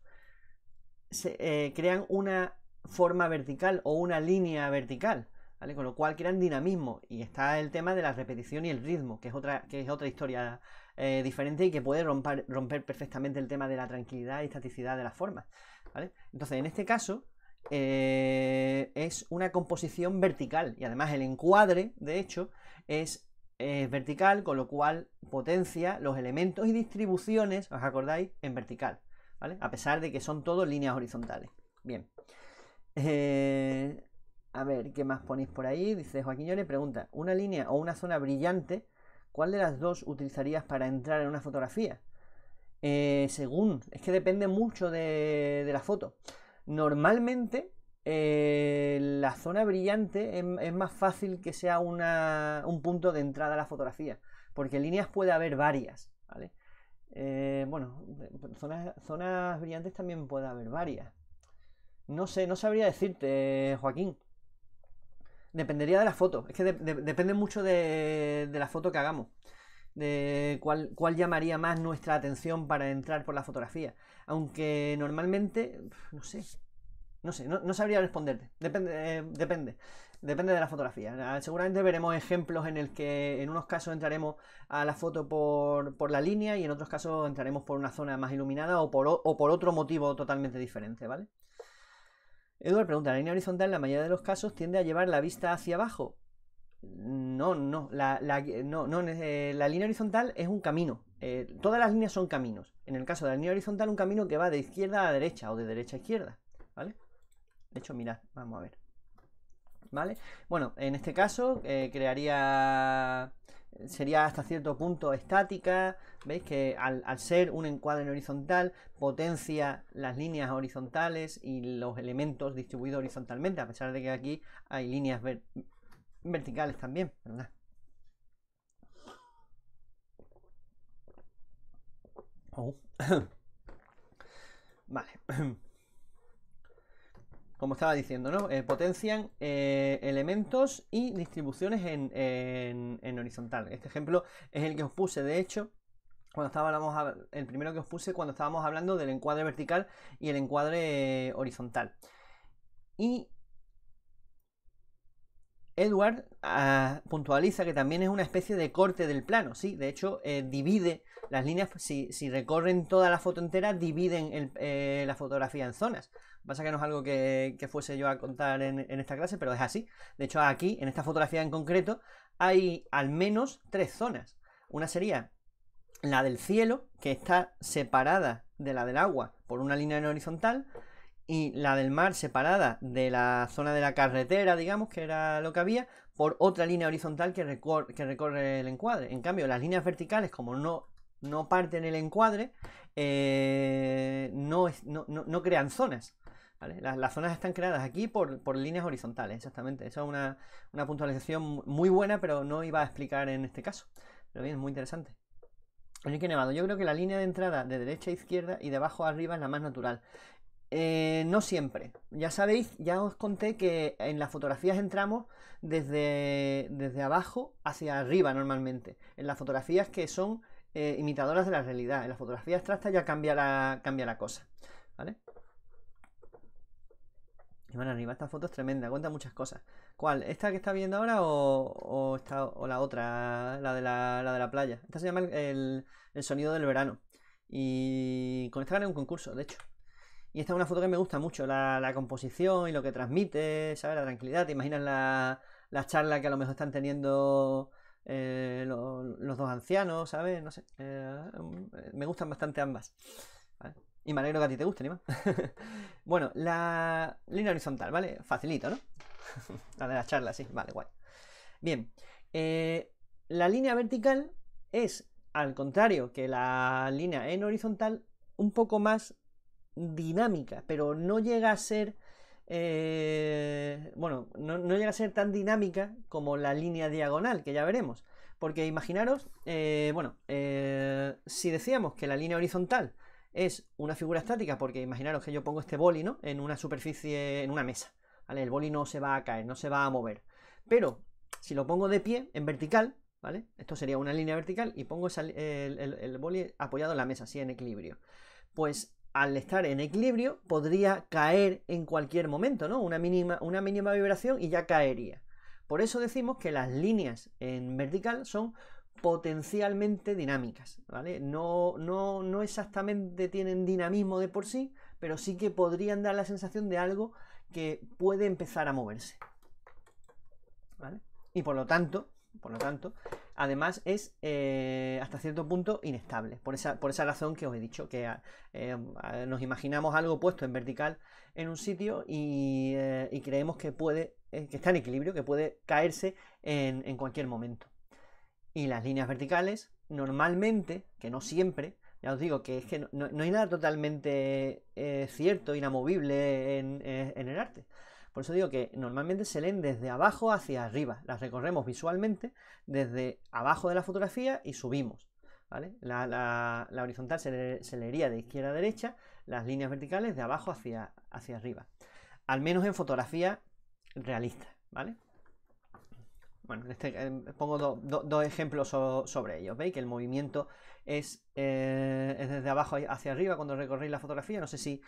se, eh, crean una forma vertical o una línea vertical, Con lo cual crean dinamismo y está el tema de la repetición y el ritmo, que es otra, que es otra historia eh, diferente y que puede romper, romper, perfectamente el tema de la tranquilidad y estaticidad de las formas. Entonces, en este caso, eh, es una composición vertical y además el encuadre, de hecho, es vertical, con lo cual potencia los elementos y distribuciones, ¿os acordáis? En vertical, ¿vale? A pesar de que son todos líneas horizontales. Bien. Eh, a ver, ¿qué más ponéis por ahí? Dice Joaquín yo le pregunta, ¿una línea o una zona brillante ¿Cuál de las dos utilizarías para entrar en una fotografía? Eh, según, es que depende mucho de, la foto. Normalmente eh, la zona brillante es, más fácil que sea un punto de entrada a la fotografía, porque líneas puede haber varias. Eh, bueno, zonas brillantes también puede haber varias. No sé, no sabría decirte, Joaquín. Dependería de la foto. Es que depende mucho de, la foto que hagamos. De cuál, cuál, llamaría más nuestra atención para entrar por la fotografía. Aunque normalmente, no sé. No sé, no, sabría responderte. Depende, eh, depende. Depende de la fotografía. Ah, seguramente veremos ejemplos en el que en unos casos entraremos a la foto por, por la línea y en otros casos entraremos por una zona más iluminada o por otro motivo totalmente diferente, ¿vale? Eduard pregunta, ¿la línea horizontal en la mayoría de los casos tiende a llevar la vista hacia abajo? No, no, la, no, no, eh, la línea horizontal es un camino. Eh, todas las líneas son caminos. En el caso de la línea horizontal, un camino que va de izquierda a derecha o de derecha a izquierda. ¿Vale? De hecho, mirad, vamos a ver. ¿Vale? Bueno, en este caso eh, crearía sería hasta cierto punto estática. ¿Veis? Que al, ser un encuadre horizontal potencia las líneas horizontales y los elementos distribuidos horizontalmente, a pesar de que aquí hay líneas verticales también, ¿verdad? Oh. vale. Como estaba diciendo, ¿no? Eh, potencian eh, elementos y distribuciones en, horizontal. Este ejemplo es el que os puse, de hecho, cuando estábamos el primero que os puse cuando estábamos hablando del encuadre vertical y el encuadre horizontal. Y Edward ah, puntualiza que también es una especie de corte del plano, sí, de hecho eh, divide las líneas, si, recorren toda la foto entera, dividen eh, la fotografía en zonas. Pasa que no es algo que, fuese yo a contar en, esta clase, pero es así. De hecho, aquí, en esta fotografía en concreto, hay al menos tres zonas. Una sería la del cielo, que está separada de la del agua por una línea horizontal y la del mar separada de la zona de la carretera, digamos, que era lo que había, por otra línea horizontal que, recorre el encuadre. En cambio, las líneas verticales, como no, no parten el encuadre, eh, no, no, crean zonas. Las, zonas están creadas aquí por, líneas horizontales, exactamente. Esa es una, una, puntualización muy buena, pero no iba a explicar en este caso. Pero bien, es muy interesante. Enrique Nevado, yo creo que la línea de entrada de derecha a izquierda y de abajo a arriba es la más natural. Eh, no siempre. Ya sabéis, ya os conté que en las fotografías entramos desde, desde abajo hacia arriba normalmente. En las fotografías que son eh, imitadoras de la realidad. En las fotografías abstractas ya cambia la, cambia la cosa. ¿Vale? Y bueno, arriba esta foto es tremenda, cuenta muchas cosas. ¿Cuál? ¿Esta que está viendo ahora o, la otra, la de la, playa? Esta se llama el, sonido del verano. Y con esta gané un concurso, de hecho. Y esta es una foto que me gusta mucho, la, composición y lo que transmite, ¿sabes? La tranquilidad. Te imaginas la, la charla que a lo mejor están teniendo eh, los dos ancianos, ¿sabes? No sé. Eh, me gustan bastante ambas. Y me alegro que a ti te guste, más. bueno, la línea horizontal, ¿vale? Facilito, ¿no? la de la charla, sí. Vale, guay. Bien. Eh, la línea vertical es, al contrario que la línea en horizontal, un poco más dinámica, pero no llega a ser. Eh, bueno, no, llega a ser tan dinámica como la línea diagonal, que ya veremos. Porque imaginaros, eh, bueno, si decíamos que la línea horizontal es una figura estática, porque imaginaros que yo pongo este boli, ¿no? En una superficie, en una mesa, ¿vale? El boli no se va a caer, no se va a mover. Pero si lo pongo de pie, en vertical, ¿vale? Esto sería una línea vertical y pongo el, el boli apoyado en la mesa, así en equilibrio. Pues al estar en equilibrio, podría caer en cualquier momento, ¿no? Una mínima, una mínima vibración y ya caería. Por eso decimos que las líneas en vertical son potencialmente dinámicas, ¿vale? No, no, no exactamente tienen dinamismo de por sí, pero sí que podrían dar la sensación de algo que puede empezar a moverse. ¿Vale? Y por lo tanto, por lo tanto, además es eh, hasta cierto punto inestable. Por esa, por esa razón que os he dicho, que eh, nos imaginamos algo puesto en vertical en un sitio y, eh, creemos que puede, que está en equilibrio, que puede caerse en, cualquier momento. Y las líneas verticales, normalmente, que no siempre, ya os digo que es que no, hay nada totalmente cierto, inamovible en el arte. Por eso digo que normalmente se leen desde abajo hacia arriba. Las recorremos visualmente desde abajo de la fotografía y subimos. ¿vale? La, horizontal se, leería de izquierda a derecha, las líneas verticales de abajo hacia, hacia arriba. Al menos en fotografía realista. ¿vale? Bueno, este, pongo dos ejemplos sobre ellos. ¿Veis? Que el movimiento es, eh, es, desde abajo hacia arriba cuando recorréis la fotografía. No sé si,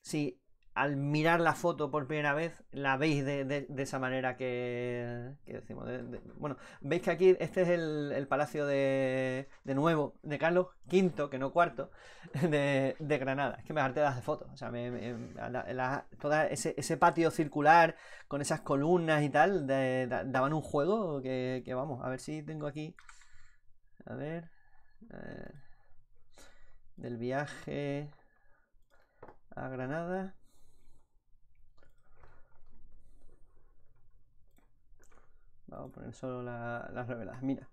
si al mirar la foto por primera vez, la veis de, esa manera que, decimos. bueno, veis que aquí este es el, palacio de, nuevo de Carlos V, que no cuarto, de, Granada. Es que me harté de fotos. O sea, me, ese, patio circular con esas columnas y tal, daban un juego que, vamos, a ver si tengo aquí. A ver. Eh, del viaje a Granada. Vamos a poner solo las reveladas. Mira,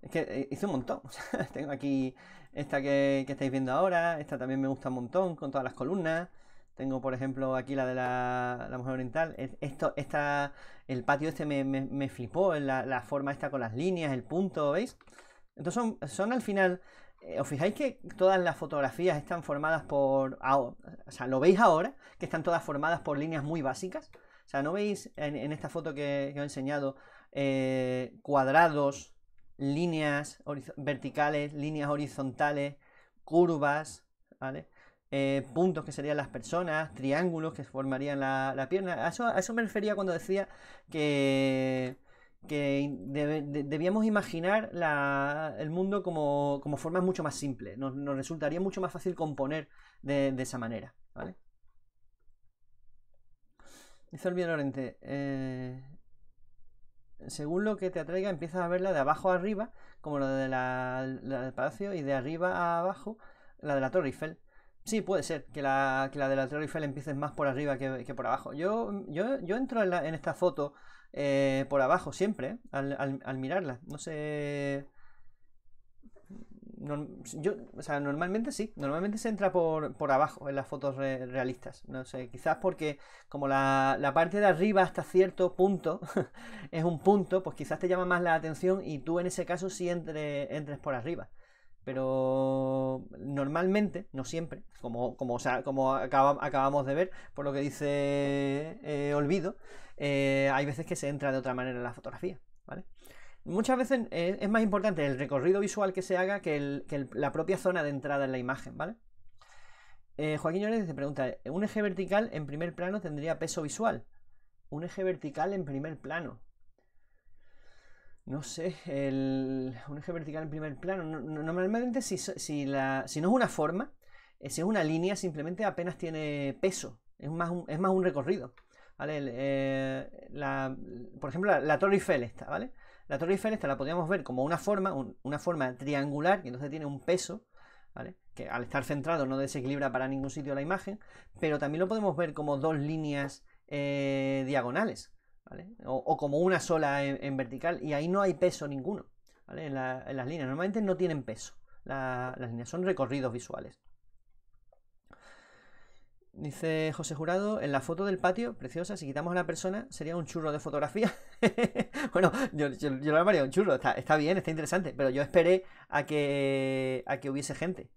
es que eh, hice un montón. Tengo aquí esta que, estáis viendo ahora. Esta también me gusta un montón con todas las columnas. Tengo, por ejemplo, aquí la de la, mujer oriental. Esto, esta, el patio este me, flipó. La, la, forma esta con las líneas, el punto, ¿veis? Entonces son, son al final. Eh, ¿Os fijáis que todas las fotografías están formadas por. o sea, lo veis ahora, que están todas formadas por líneas muy básicas. O sea, ¿no veis en, esta foto que, que os he enseñado eh, cuadrados, líneas verticales, líneas horizontales, curvas. Eh, puntos que serían las personas, triángulos que formarían la, pierna. A eso, me refería cuando decía que, debíamos imaginar el mundo como, formas mucho más simples. Nos, resultaría mucho más fácil componer de, esa manera. ¿vale? Dice el Lorente, eh, según lo que te atraiga, empiezas a verla de abajo a arriba, como la, de la, del palacio, y de arriba a abajo, la de la Torre Eiffel. Sí, puede ser que la, que la de la Torre Eiffel empieces más por arriba que, por abajo. Yo, yo, yo entro en, esta foto eh, por abajo siempre, al mirarla. No sé yo, o sea, normalmente sí, normalmente se entra por, por abajo en las fotos realistas. No sé, quizás porque como la, la, parte de arriba hasta cierto punto es un punto, pues quizás te llama más la atención y tú en ese caso sí entre, entres por arriba. Pero normalmente, no siempre, como, como, o sea, como acabamos de ver, por lo que dice eh, Olvido, eh, hay veces que se entra de otra manera en la fotografía. ¿vale? Muchas veces eh, es más importante el recorrido visual que se haga que, la propia zona de entrada en la imagen, ¿vale? Eh, Joaquín Llorens te pregunta, ¿un eje vertical en primer plano tendría peso visual? Un eje vertical en primer plano. No sé, un eje vertical en primer plano. normalmente si, si, no es una forma, eh, si es una línea, simplemente apenas tiene peso. Es más un, es más un recorrido. ¿vale? por ejemplo, la, la Torre Eiffel está, ¿vale? La Torre Eiffel esta la podríamos ver como una forma, una forma triangular, que entonces tiene un peso. Que al estar centrado no desequilibra para ningún sitio la imagen, pero también lo podemos ver como dos líneas eh, diagonales. O, como una sola en, vertical, y ahí no hay peso ninguno. En, las líneas. Normalmente no tienen peso las líneas, son recorridos visuales. Dice José Jurado, en la foto del patio, preciosa, si quitamos a la persona, sería un churro de fotografía. bueno, yo, lo llamaría un churro, está, bien, está interesante, pero yo esperé a que, a que hubiese gente.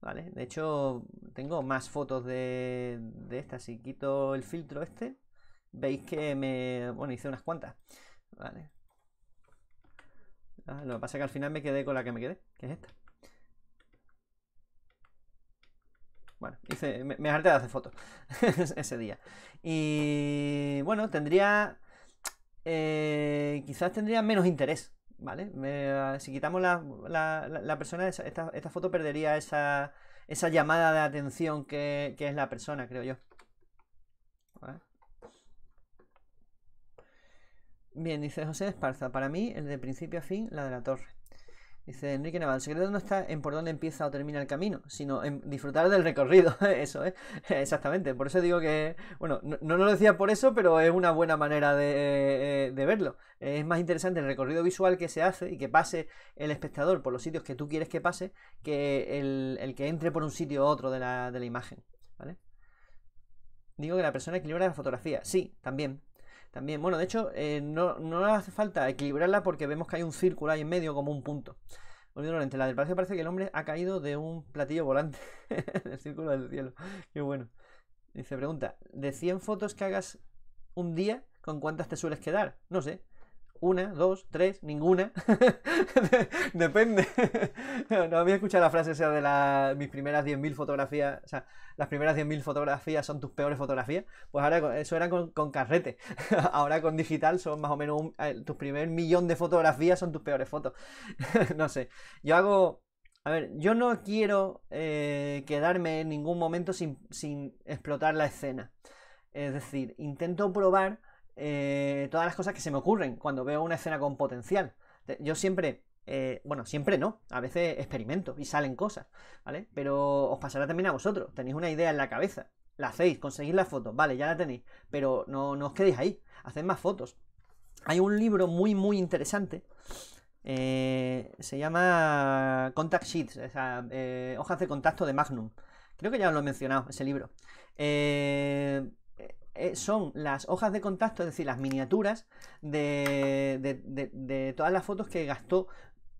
¿Vale? De hecho, tengo más fotos de, de esta. Si quito el filtro este, veis que me... Bueno, hice unas cuantas. ¿Vale? Ah, lo que pasa es que al final me quedé con la que me quedé, que es esta. Bueno, me, me harté de hacer fotos ese día. Y bueno, tendría. Eh, quizás tendría menos interés, ¿vale? si quitamos la, persona, esta, foto perdería esa, esa llamada de atención que, que es la persona, creo yo. Bien, dice José Esparza. Para mí, el de principio a fin, la de la torre. Dice Enrique Naval, el secreto no está en por dónde empieza o termina el camino, sino en disfrutar del recorrido. eso, ¿eh? Exactamente. Por eso digo que, bueno, no, lo decía por eso, pero es una buena manera de, eh, verlo. Es más interesante el recorrido visual que se hace y que pase el espectador por los sitios que tú quieres que pase que el, que entre por un sitio u otro de la, de la imagen. ¿Vale? Digo que la persona equilibra la fotografía. Sí, también. También, bueno, de hecho, eh, no, no hace falta equilibrarla porque vemos que hay un círculo ahí en medio como un punto. Lorente, la del parece parece que el hombre ha caído de un platillo volante el círculo del cielo. Qué bueno. Dice, pregunta, de 100 fotos que hagas un día, ¿con cuántas te sueles quedar? No sé. Una, dos, tres, ninguna. Depende. no había escuchado la frase esa de la, mis primeras 10.000 fotografías. O sea, las primeras 10.000 fotografías son tus peores fotografías. Pues ahora eso era con, carrete. ahora con digital son más o menos eh, tus primer millón de fotografías son tus peores fotos. no sé. Yo hago. A ver, yo no quiero eh, quedarme en ningún momento sin, sin explotar la escena. Es decir, intento probar eh, todas las cosas que se me ocurren cuando veo una escena con potencial. Yo siempre, eh, bueno, siempre no, a veces experimento y salen cosas, ¿vale? Pero os pasará también a vosotros, tenéis una idea en la cabeza, la hacéis, conseguís la foto, vale, ya la tenéis, pero no, no os quedéis ahí, haced más fotos. Hay un libro muy, muy interesante. Eh, se llama Contact Sheets, o sea, hojas de contacto de Magnum. Creo que ya lo he mencionado, ese libro. Eh, son las hojas de contacto, es decir, las miniaturas de, todas las fotos que gastó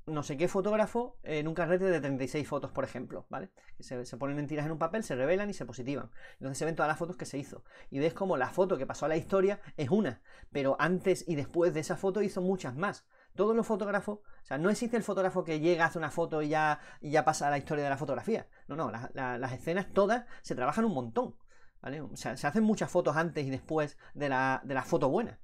no sé qué fotógrafo en un carrete de 36 fotos, por ejemplo, ¿vale? Se, se, ponen en tiras en un papel, se revelan y se positivan. Entonces se ven todas las fotos que se hizo. Y ves como la foto que pasó a la historia es una, pero antes y después de esa foto hizo muchas más. Todos los fotógrafos, o sea, no existe el fotógrafo que llega, hace una foto y ya, ya pasa a la historia de la fotografía. No, no, las escenas todas se trabajan un montón se hacen muchas fotos antes y después de la, foto buena.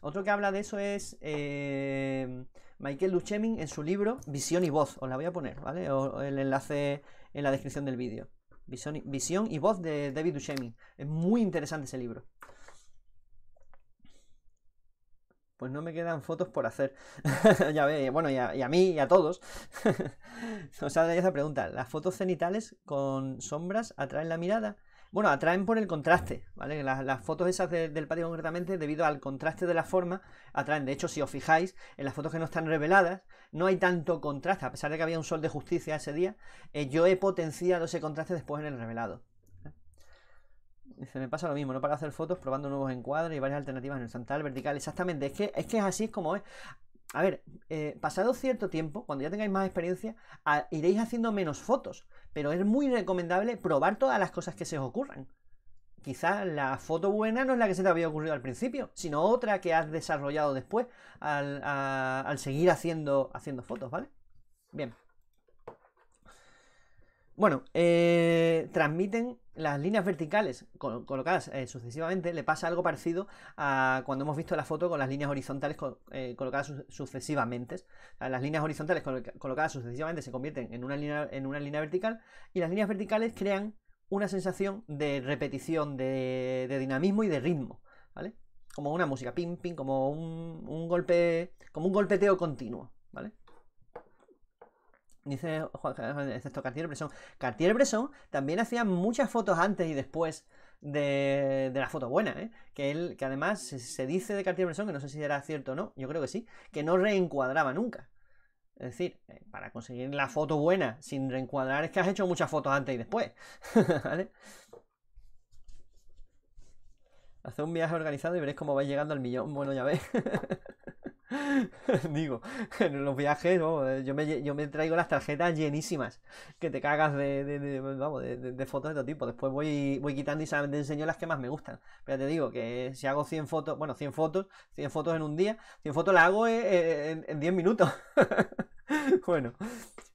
Otro que habla de eso es eh, Michael Duchemin en su libro Visión y Voz. Os la voy a poner, ¿vale? El enlace en la descripción del vídeo. Visión, Visión y Voz de David Duchemin. Es muy interesante ese libro. Pues no me quedan fotos por hacer. ya ve, bueno, y a, mí y a todos. o sea, esa pregunta. ¿Las fotos cenitales con sombras atraen la mirada? Bueno, atraen por el contraste, ¿vale? Las, fotos esas del patio concretamente, debido al contraste de la forma, atraen. De hecho, si os fijáis, en las fotos que no están reveladas, no hay tanto contraste. A pesar de que había un sol de justicia ese día, eh, yo he potenciado ese contraste después en el revelado. Se me pasa lo mismo, no para hacer fotos, probando nuevos encuadres y varias alternativas en horizontal, vertical, exactamente. Es que, es que es así como es. A ver, eh, pasado cierto tiempo, cuando ya tengáis más experiencia, iréis haciendo menos fotos pero es muy recomendable probar todas las cosas que se os ocurran. Quizás la foto buena no es la que se te había ocurrido al principio, sino otra que has desarrollado después al, seguir haciendo, haciendo fotos, ¿vale? Bien. Bueno, eh, transmiten las líneas verticales colocadas eh, sucesivamente, le pasa algo parecido a cuando hemos visto la foto con las líneas horizontales eh, colocadas sucesivamente. las líneas horizontales colocadas sucesivamente se convierten en una, línea, en una línea vertical y las líneas verticales crean una sensación de repetición, de, dinamismo y de ritmo, ¿vale? Como una música, pim, pim, como un, un golpe, como un golpeteo continuo, ¿vale? Dice excepto Cartier-Bresson. Cartier-Bresson también hacía muchas fotos antes y después de, la foto buena, ¿eh? Que él, que además se, dice de Cartier-Bresson, que no sé si era cierto o no, yo creo que sí, que no reencuadraba nunca. Es decir, eh, para conseguir la foto buena sin reencuadrar es que has hecho muchas fotos antes y después. ¿Vale? Hacer un viaje organizado y veréis cómo vais llegando al millón. Bueno, ya ves. Digo, en los viajes, yo, me, yo me traigo las tarjetas llenísimas, que te cagas de, de, fotos de todo tipo. Después voy, voy quitando y enseño las que más me gustan. Pero te digo que si hago 100 fotos, bueno, 100 fotos, 100 fotos en un día, 100 fotos las hago en, en 10 minutos. bueno,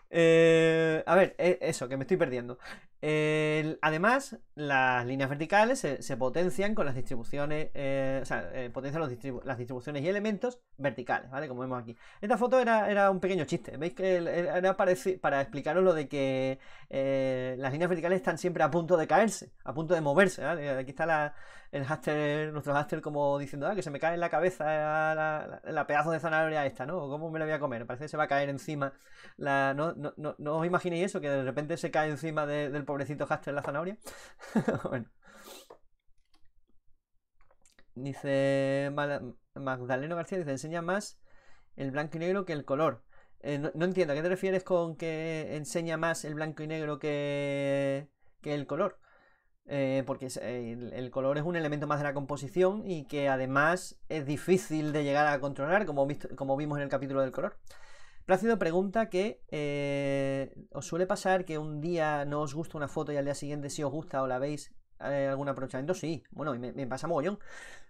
eh, a ver, eh, eso, que me estoy perdiendo. Además, las líneas verticales se, potencian con las distribuciones, eh, sea, potencian las distribuciones y elementos verticales, ¿vale? Como vemos aquí. Esta foto era, era un pequeño chiste. Veis que era para, explicaros lo de que las líneas verticales están siempre a punto de caerse, a punto de moverse, ¿vale? Aquí está el haster, nuestro haster como diciendo, ah, que se me cae en la cabeza la, pedazo de zanahoria esta, ¿no? ¿Cómo me la voy a comer? Parece que se va a caer encima. La, ¿no, no, no, os imaginéis eso? Que de repente se cae encima del pobrecito haster la zanahoria. bueno. Dice Magdaleno García, dice, enseña más el blanco y negro que el color. Eh, no, entiendo, ¿a qué te refieres con que enseña más el blanco y negro que, que el color? Eh, porque el, color es un elemento más de la composición y que además es difícil de llegar a controlar, como, como vimos en el capítulo del color. Plácido pregunta que eh, os suele pasar que un día no os gusta una foto y al día siguiente si os gusta o la veis eh, algún aprovechamiento? Sí, bueno, me, me pasa mogollón.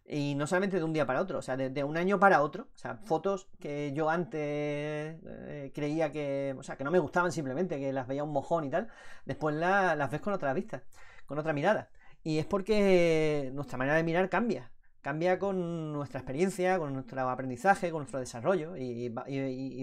Y no solamente de un día para otro, o sea, de, un año para otro. O sea, fotos que yo antes eh, creía que, o sea, que no me gustaban simplemente, que las veía un mojón y tal, después las ves con otra vista, con otra mirada. Y es porque nuestra manera de mirar cambia cambia con nuestra experiencia, con nuestro aprendizaje, con nuestro desarrollo y,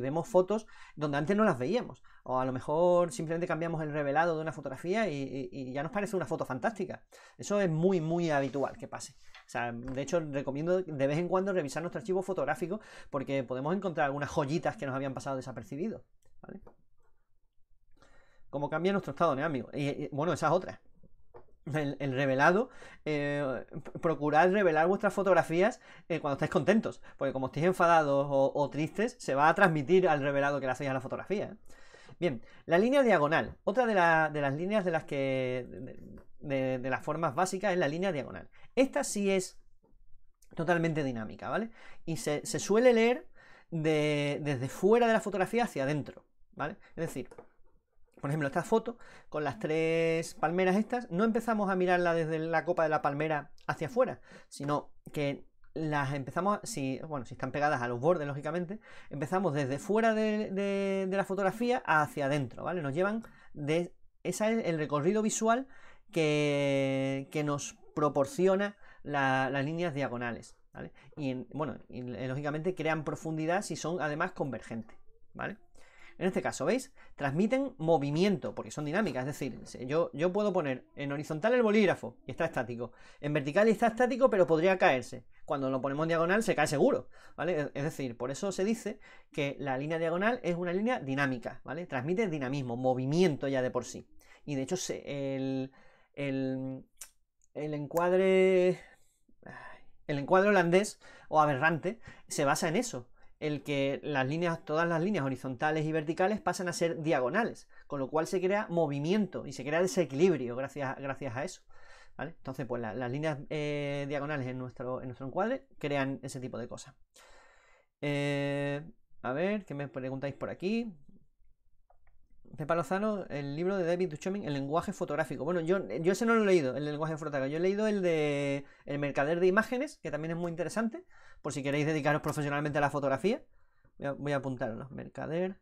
vemos fotos donde antes no las veíamos. O a lo mejor simplemente cambiamos el revelado de una fotografía y, ya nos parece una foto fantástica. Eso es muy, muy habitual que pase. O sea, de hecho, recomiendo de vez en cuando revisar nuestro archivo fotográfico porque podemos encontrar algunas joyitas que nos habían pasado desapercibidos. ¿vale? Cómo cambia nuestro estado, ¿no, amigo? Y, bueno, esa es otra el, revelado, eh, procurad revelar vuestras fotografías eh, cuando estáis contentos, porque como estéis enfadados o, tristes, se va a transmitir al revelado que le hacéis a la fotografía. ¿eh? Bien, la línea diagonal. Otra de, las líneas de las que. De, las formas básicas es la línea diagonal. Esta sí es totalmente dinámica, ¿vale? Y se, suele leer desde fuera de la fotografía hacia adentro, ¿vale? Es decir, por ejemplo, esta foto con las tres palmeras estas, no empezamos a mirarla desde la copa de la palmera hacia afuera, sino que las empezamos, si, bueno, si están pegadas a los bordes, lógicamente, empezamos desde fuera de, la fotografía hacia adentro, ¿vale? Nos llevan de... Ese es el recorrido visual que, que nos proporciona las líneas diagonales, ¿vale? Y, bueno, y, lógicamente crean profundidad si son además convergentes, ¿vale? En este caso, ¿veis? Transmiten movimiento, porque son dinámicas. Es decir, yo, yo puedo poner en horizontal el bolígrafo y está estático. En vertical está estático, pero podría caerse. Cuando lo ponemos en diagonal se cae seguro, ¿vale? Es decir, por eso se dice que la línea diagonal es una línea dinámica, ¿vale? Transmite dinamismo, movimiento ya de por sí. Y de hecho, el, el, el encuadre el encuadre holandés o aberrante se basa en eso el que las líneas, todas las líneas horizontales y verticales pasan a ser diagonales, con lo cual se crea movimiento y se crea desequilibrio gracias, gracias a eso. Entonces, pues las líneas eh, diagonales en nuestro, en nuestro encuadre crean ese tipo de cosas. Eh, a ver, ¿qué me preguntáis por aquí? Pepa Lozano, el libro de David Duchovny, El lenguaje fotográfico. Bueno, yo, yo ese no lo he leído, el lenguaje fotográfico. Yo he leído el de El mercader de imágenes, que también es muy interesante por si queréis dedicaros profesionalmente a la fotografía. Voy a, apuntarlo. Mercader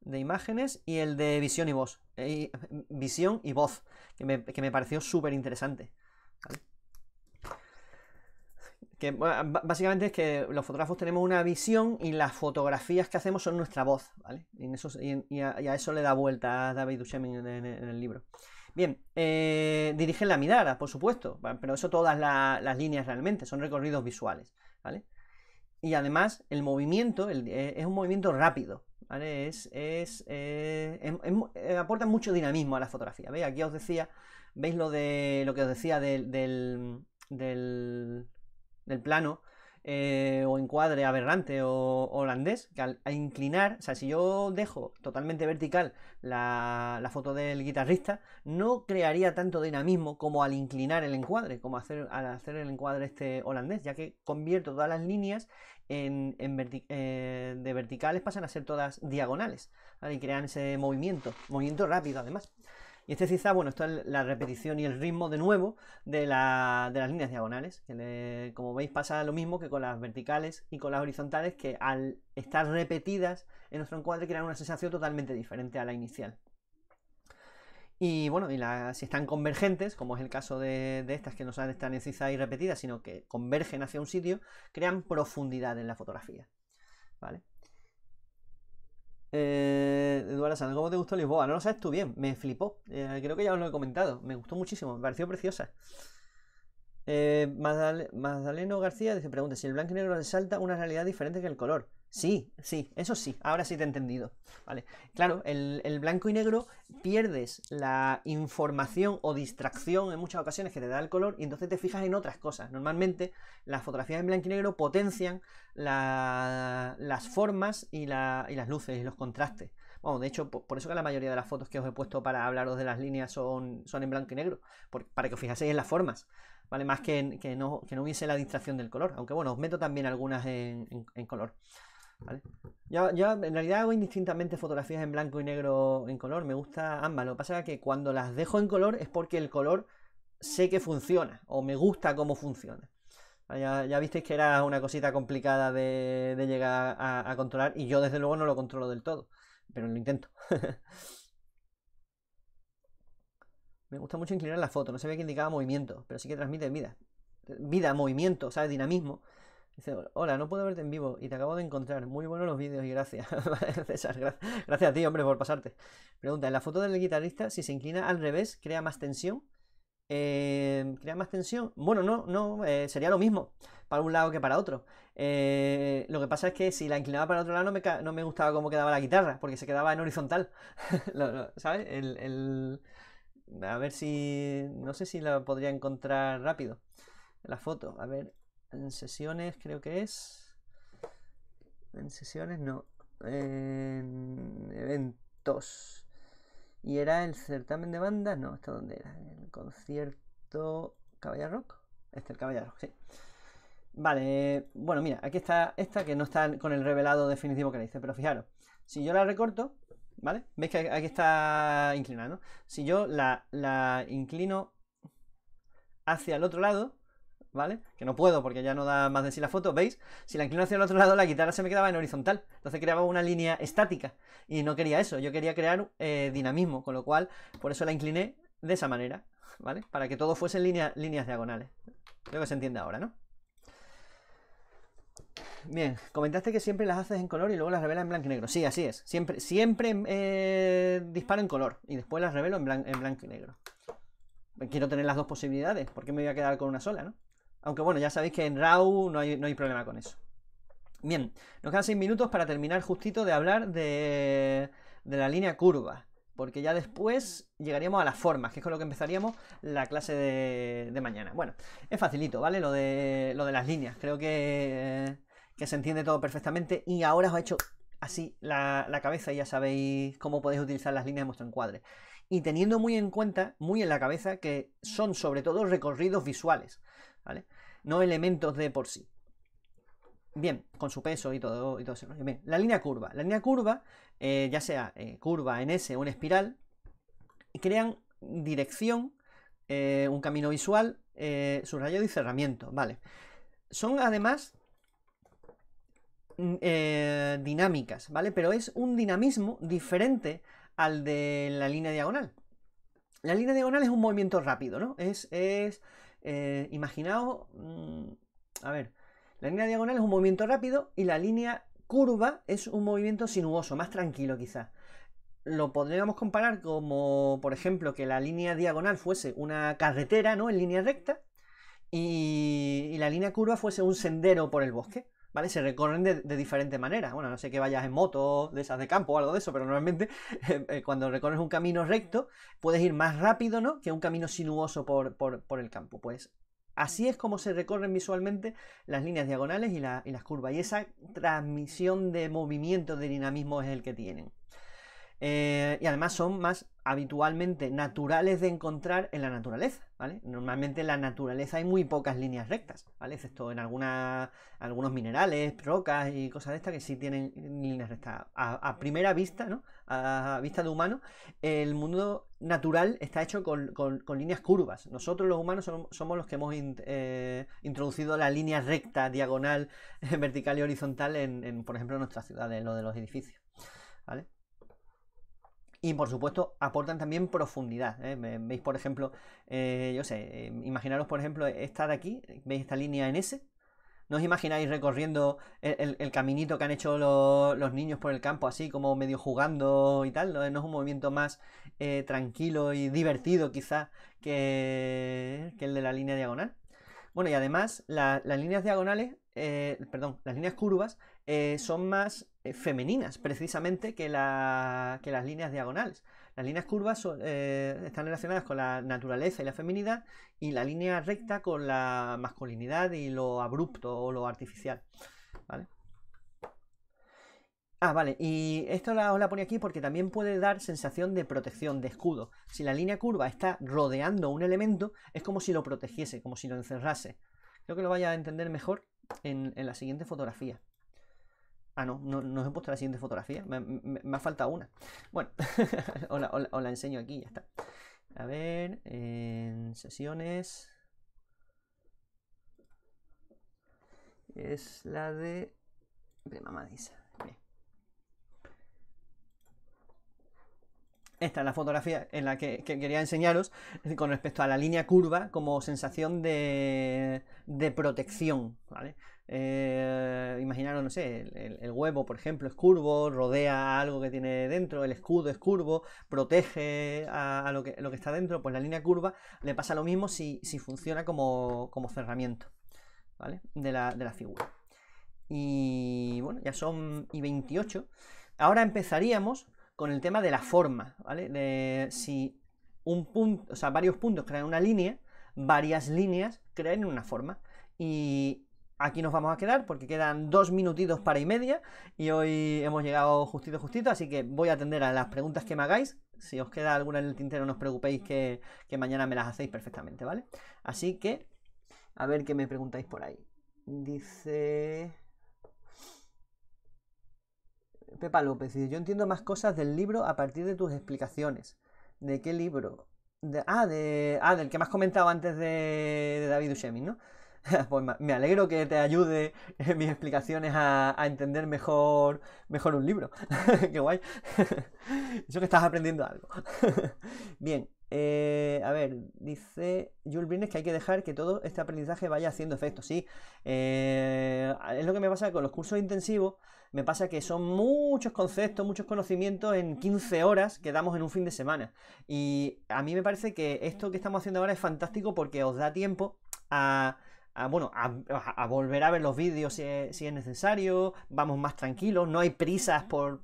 de imágenes y el de visión y voz. Eh, visión y voz, que me, pareció súper interesante. Que básicamente es que los fotógrafos tenemos una visión y las fotografías que hacemos son nuestra voz, ¿vale? Y, a, eso le da vuelta David Duchovny en, el libro. Bien, eh, dirigen la mirada, por supuesto, pero eso todas las líneas realmente, son recorridos visuales, ¿vale? Y además el movimiento eh, es un movimiento rápido, ¿vale? Es, eh, eh, aporta mucho dinamismo a la fotografía, ¿veis? Aquí os decía, ¿veis lo de lo que os decía del plano? Eh, o encuadre aberrante o, holandés, que al, inclinar, o sea, si yo dejo totalmente vertical la, foto del guitarrista, no crearía tanto dinamismo como al inclinar el encuadre, como hacer, al hacer el encuadre este holandés, ya que convierto todas las líneas en, eh, de verticales pasan a ser todas diagonales, y crean ese movimiento, movimiento rápido además. Y este zigzag, bueno, esto es la repetición y el ritmo de nuevo de, las líneas diagonales. como veis pasa lo mismo que con las verticales y con las horizontales, que al estar repetidas en nuestro encuadre crean una sensación totalmente diferente a la inicial. Y bueno, y si están convergentes, como es el caso de, estas que no están en zigzag y repetidas, sino que convergen hacia un sitio, crean profundidad en la fotografía. ¿Vale? Eh, Eduardo Sanz, ¿cómo te gustó Lisboa? No lo sabes tú bien, me flipó. Eh, creo que ya os lo he comentado. Me gustó muchísimo, me pareció preciosa. Eh, Magdaleno García dice, pregunta, si el blanco y negro resalta una realidad diferente que el color. Sí, sí, eso sí, ahora sí te he entendido. Vale. Claro, el, el, blanco y negro pierdes la información o distracción en muchas ocasiones que te da el color y entonces te fijas en otras cosas. Normalmente las fotografías en blanco y negro potencian las formas y, las luces y los contrastes. Bueno, de hecho, por, eso que la mayoría de las fotos que os he puesto para hablaros de las líneas son, son en blanco y negro, para que os fijaseis en las formas. ¿Vale? Más que, que, no, que no hubiese la distracción del color. Aunque bueno, os meto también algunas en, en color. ¿Vale? Yo, en realidad hago indistintamente fotografías en blanco y negro en color, me gusta ambas. Lo que pasa es que cuando las dejo en color es porque el color sé que funciona o me gusta cómo funciona. Ya, visteis que era una cosita complicada de, llegar a, controlar y yo desde luego no lo controlo del todo, pero lo intento. me gusta mucho inclinar la foto, no ve que indicaba movimiento, pero sí que transmite vida. Vida, movimiento, ¿sabes? Dinamismo. Dice, hola, no puedo verte en vivo y te acabo de encontrar. Muy buenos los vídeos y gracias. César, gracias a ti, hombre, por pasarte. Pregunta, ¿en la foto del guitarrista, si se inclina al revés, crea más tensión? Eh, ¿Crea más tensión? Bueno, no, no, eh, sería lo mismo para un lado que para otro. Eh, lo que pasa es que si la inclinaba para otro lado no me, gustaba cómo quedaba la guitarra, porque se quedaba en horizontal. ¿Sabes? A ver si... No sé si la podría encontrar rápido. La foto, a ver, en sesiones creo que es. En sesiones no. En eventos. Y era el certamen de bandas. No, ¿esto dónde era? El concierto Caballa Rock. Este, el Caballa Rock, sí. Vale, bueno, mira, aquí está esta que no está con el revelado definitivo que le hice, pero fijaros, si yo la recorto, ¿vale? ¿Veis que aquí está inclinada. Si yo la, la inclino hacia el otro lado, ¿vale? Que no puedo porque ya no da más de sí la foto, ¿veis? Si la inclino hacia el otro lado, la guitarra se me quedaba en horizontal. Entonces creaba una línea estática. Y no quería eso, yo quería crear eh, dinamismo, con lo cual, por eso la incliné de esa manera, ¿vale? Para que todo fuese en líneas diagonales. Creo que se entiende ahora, ¿no? Bien, comentaste que siempre las haces en color y luego las revelas en blanco y negro. Sí, así es. Siempre, siempre eh, disparo en color y después las revelo en, en blanco y negro. Quiero tener las dos posibilidades. ¿Por qué me voy a quedar con una sola, no? Aunque bueno, ya sabéis que en RAW no hay, problema con eso. Bien, nos quedan 6 minutos para terminar justito de hablar de, la línea curva. Porque ya después llegaríamos a las formas, que es con lo que empezaríamos la clase de, mañana. Bueno, es facilito, ¿vale? Lo de, lo de las líneas. Creo que, que se entiende todo perfectamente. Y ahora os he hecho así la, la, cabeza y ya sabéis cómo podéis utilizar las líneas de vuestro encuadre. Y teniendo muy en cuenta, muy en la cabeza, que son sobre todo recorridos visuales. ¿vale? No elementos de por sí. Bien, con su peso y todo, y todo eso. Bien, la línea curva. La línea curva, eh, ya sea eh, curva en S o en espiral, crean dirección, eh, un camino visual, subrayado y cerramiento. Vale. Son además mm, dinámicas, ¿vale? Pero es un dinamismo diferente al de la línea diagonal. La línea diagonal es un movimiento rápido, ¿no? Es, es eh, imaginaos, mm, a ver, la línea diagonal es un movimiento rápido y la línea curva es un movimiento sinuoso, más tranquilo quizás. Lo podríamos comparar como, por ejemplo, que la línea diagonal fuese una carretera, ¿no? En línea recta y la línea curva fuese un sendero por el bosque. ¿Vale? Se recorren de, diferentes maneras. Bueno, no sé que vayas en moto, de esas de campo o algo de eso, pero normalmente eh, eh, cuando recorres un camino recto, puedes ir más rápido, ¿no? Que un camino sinuoso por, el campo. Pues así es como se recorren visualmente las líneas diagonales y, y las curvas. Y esa transmisión de movimiento, de dinamismo es el que tienen. Eh, y además son más habitualmente naturales de encontrar en la naturaleza, ¿vale? Normalmente en la naturaleza hay muy pocas líneas rectas, ¿vale? Excepto en algunas, algunos minerales, rocas y cosas de estas que sí tienen líneas rectas. A, primera vista, ¿no? A, vista de humano, el mundo natural está hecho con, líneas curvas. Nosotros los humanos somos, los que hemos eh, introducido la línea recta, diagonal, vertical y horizontal en, por ejemplo, nuestras ciudades, lo de los edificios, ¿vale? Y por supuesto aportan también profundidad. ¿eh? Veis, por ejemplo, eh, yo sé, eh, imaginaros, por ejemplo, esta de aquí, veis esta línea en S. ¿No os imagináis recorriendo el, caminito que han hecho los niños por el campo, así como medio jugando y tal? ¿No, es un movimiento más tranquilo y divertido, quizá, que, el de la línea diagonal? Bueno, y además, las líneas diagonales, perdón, las líneas curvas son más eh, femeninas, precisamente, que, las líneas diagonales. Las líneas curvas eh, están relacionadas con la naturaleza y la feminidad, y la línea recta con la masculinidad y lo abrupto o lo artificial. Ah, vale, y esto la, os la ponía aquí porque también puede dar sensación de protección, de escudo. Si la línea curva está rodeando un elemento, es como si lo protegiese, como si lo encerrase. Creo que lo vaya a entender mejor en la siguiente fotografía. Ah, no, no, os he puesto la siguiente fotografía. Me, ha faltado una. Bueno, os, la, enseño aquí, ya está. A ver, en sesiones. Es la de. De mamadisa. Esta es la fotografía en la que, quería enseñaros con respecto a la línea curva como sensación de, de protección, ¿vale? Eh, imaginaros, no sé, el, huevo, por ejemplo, es curvo, rodea algo que tiene dentro, el escudo es curvo, protege a, lo, que, lo, que, está dentro, pues la línea curva le pasa lo mismo si, funciona como, cerramiento, ¿vale? De la, de la figura. Y bueno, ya son y 28. Ahora empezaríamos con el tema de la forma, ¿vale? De si un punto, o sea, varios puntos crean una línea, varias líneas crean una forma. Y aquí nos vamos a quedar porque quedan dos minutitos para y media y hoy hemos llegado justito, justito, así que voy a atender a las preguntas que me hagáis. Si os queda alguna en el tintero, no os preocupéis que, que mañana me las hacéis perfectamente, ¿vale? Así que, a ver qué me preguntáis por ahí. Dice... Pepa López dice, yo entiendo más cosas del libro a partir de tus explicaciones. ¿De qué libro? ah, de, ah, del que me has comentado antes de, David Ushemin, ¿no? pues me alegro que te ayude en mis explicaciones a, entender mejor, mejor un libro. Qué guay. Eso que estás aprendiendo algo. Bien, eh, a ver, dice Jules Brines que hay que dejar que todo este aprendizaje vaya haciendo efecto. Sí, eh, es lo que me pasa con los cursos intensivos me pasa que son muchos conceptos, muchos conocimientos en 15 horas que damos en un fin de semana. Y a mí me parece que esto que estamos haciendo ahora es fantástico porque os da tiempo a, bueno, a, volver a ver los vídeos si es, necesario, vamos más tranquilos, no hay prisas por,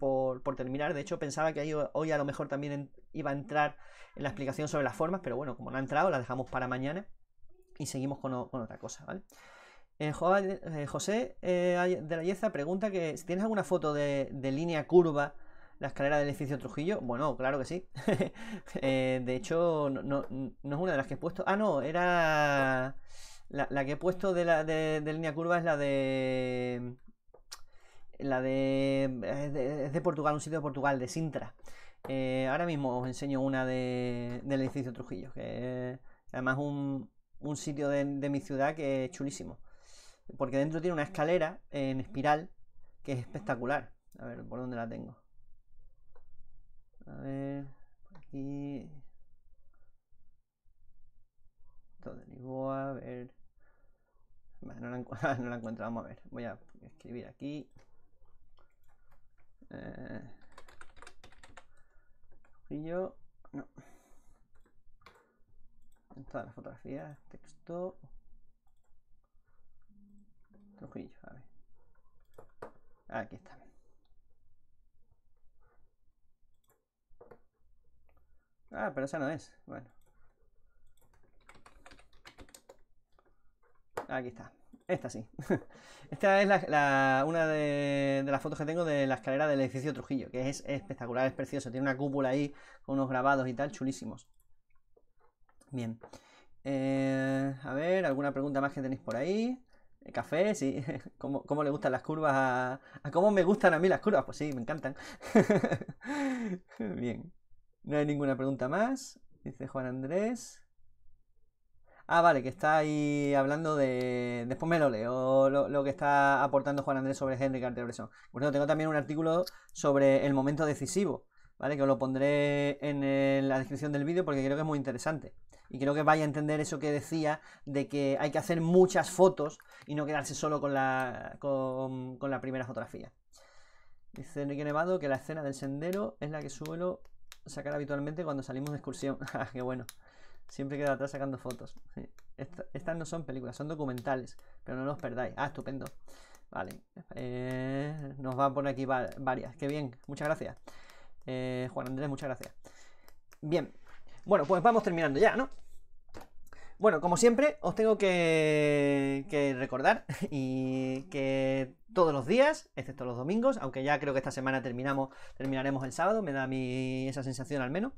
terminar. De hecho, pensaba que hoy a lo mejor también iba a entrar en la explicación sobre las formas, pero bueno, como no ha entrado, la dejamos para mañana y seguimos con, con otra cosa, ¿vale? Eh, eh, José eh, de la Yeza pregunta que si tienes alguna foto de, línea curva la escalera del edificio Trujillo. Bueno, claro que sí. de hecho, no, es una de las que he puesto. Ah, no, era. La, que he puesto de, la, de, línea curva es la de. La de. Es de, Portugal, un sitio de Portugal, de Sintra. ahora mismo os enseño una del edificio Trujillo, que además un, un sitio de mi ciudad que es chulísimo. Porque dentro tiene una escalera en espiral que es espectacular. A ver, ¿por dónde la tengo? A ver, por aquí. Todo Lisboa, a ver. no, la no, la encuentro, vamos a ver. Voy a escribir aquí. Eh, yo no. En todas las fotografías, texto. A ver. Aquí está. Ah, pero esa no es. Bueno. Aquí está. Esta sí. Esta es la, una de, las fotos que tengo de la escalera del edificio Trujillo, que es espectacular, es precioso. Tiene una cúpula ahí con unos grabados y tal, chulísimos. Bien. Eh, a ver, ¿alguna pregunta más que tenéis por ahí? Café, sí. ¿Cómo, ¿Cómo, le gustan las curvas a, cómo me gustan a mí las curvas? Pues sí, me encantan. Bien. No hay ninguna pregunta más. Dice Juan Andrés. Ah, vale, que está ahí hablando de. Después me lo leo, lo, que está aportando Juan Andrés sobre Henry Cartier-Bresson. Bueno, tengo también un artículo sobre el momento decisivo, ¿vale? Que os lo pondré en la descripción del vídeo porque creo que es muy interesante. Y creo que vaya a entender eso que decía de que hay que hacer muchas fotos y no quedarse solo con la, con, la primera fotografía. Dice Enrique Nevado que la escena del sendero es la que suelo sacar habitualmente cuando salimos de excursión. Ah, qué bueno. Siempre queda atrás sacando fotos. estas no son películas, son documentales, pero no los perdáis. Ah, estupendo. Vale. Eh, nos va a poner aquí varias. Qué bien. Muchas gracias. Eh, Juan Andrés, muchas gracias. Bien. Bueno, pues vamos terminando ya, ¿no? Bueno, como siempre, os tengo que, recordar y que todos los días, excepto los domingos, aunque ya creo que esta semana terminamos, terminaremos el sábado, me da esa sensación al menos,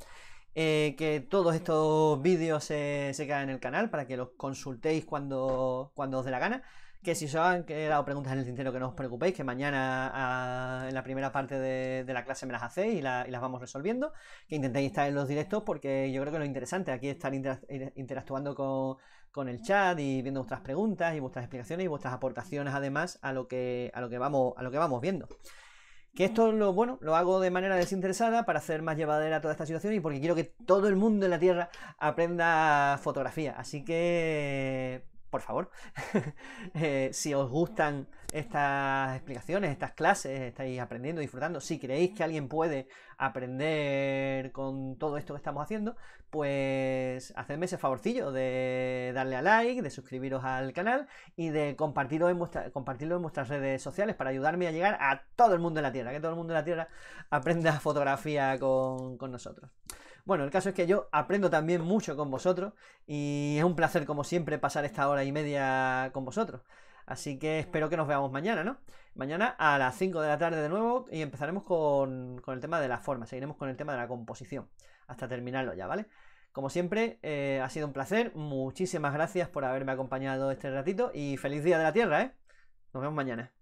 eh, que todos estos vídeos se, se, quedan en el canal para que los consultéis cuando, cuando os dé la gana Que si os han quedado preguntas en el tintero, que no os preocupéis, que mañana ah, en la primera parte de, la clase me las hacéis y, las vamos resolviendo. Que intentéis estar en los directos porque yo creo que lo interesante aquí es estar interactuando con, el chat y viendo vuestras preguntas y vuestras explicaciones y vuestras aportaciones además a lo que, a lo que, vamos, a lo que vamos viendo. Que esto lo, bueno, lo hago de manera desinteresada para hacer más llevadera toda esta situación y porque quiero que todo el mundo en la Tierra aprenda fotografía. Así que, por favor, eh, si os gustan estas explicaciones, estas clases, estáis aprendiendo, disfrutando, si creéis que alguien puede aprender con todo esto que estamos haciendo, pues hacedme ese favorcillo de darle a like, de suscribiros al canal y de compartirlo en, vuestras redes sociales para ayudarme a llegar a todo el mundo en la Tierra, que todo el mundo en la Tierra aprenda fotografía con nosotros. Bueno, el caso es que yo aprendo también mucho con vosotros y es un placer como siempre pasar esta hora y media con vosotros. Así que espero que nos veamos mañana, ¿no? Mañana a las 5 de la tarde de nuevo y empezaremos con, el tema de la forma, seguiremos con el tema de la composición, hasta terminarlo ya, ¿vale? Como siempre, eh, ha sido un placer, muchísimas gracias por haberme acompañado este ratito y feliz día de la Tierra, ¿eh? Nos vemos mañana.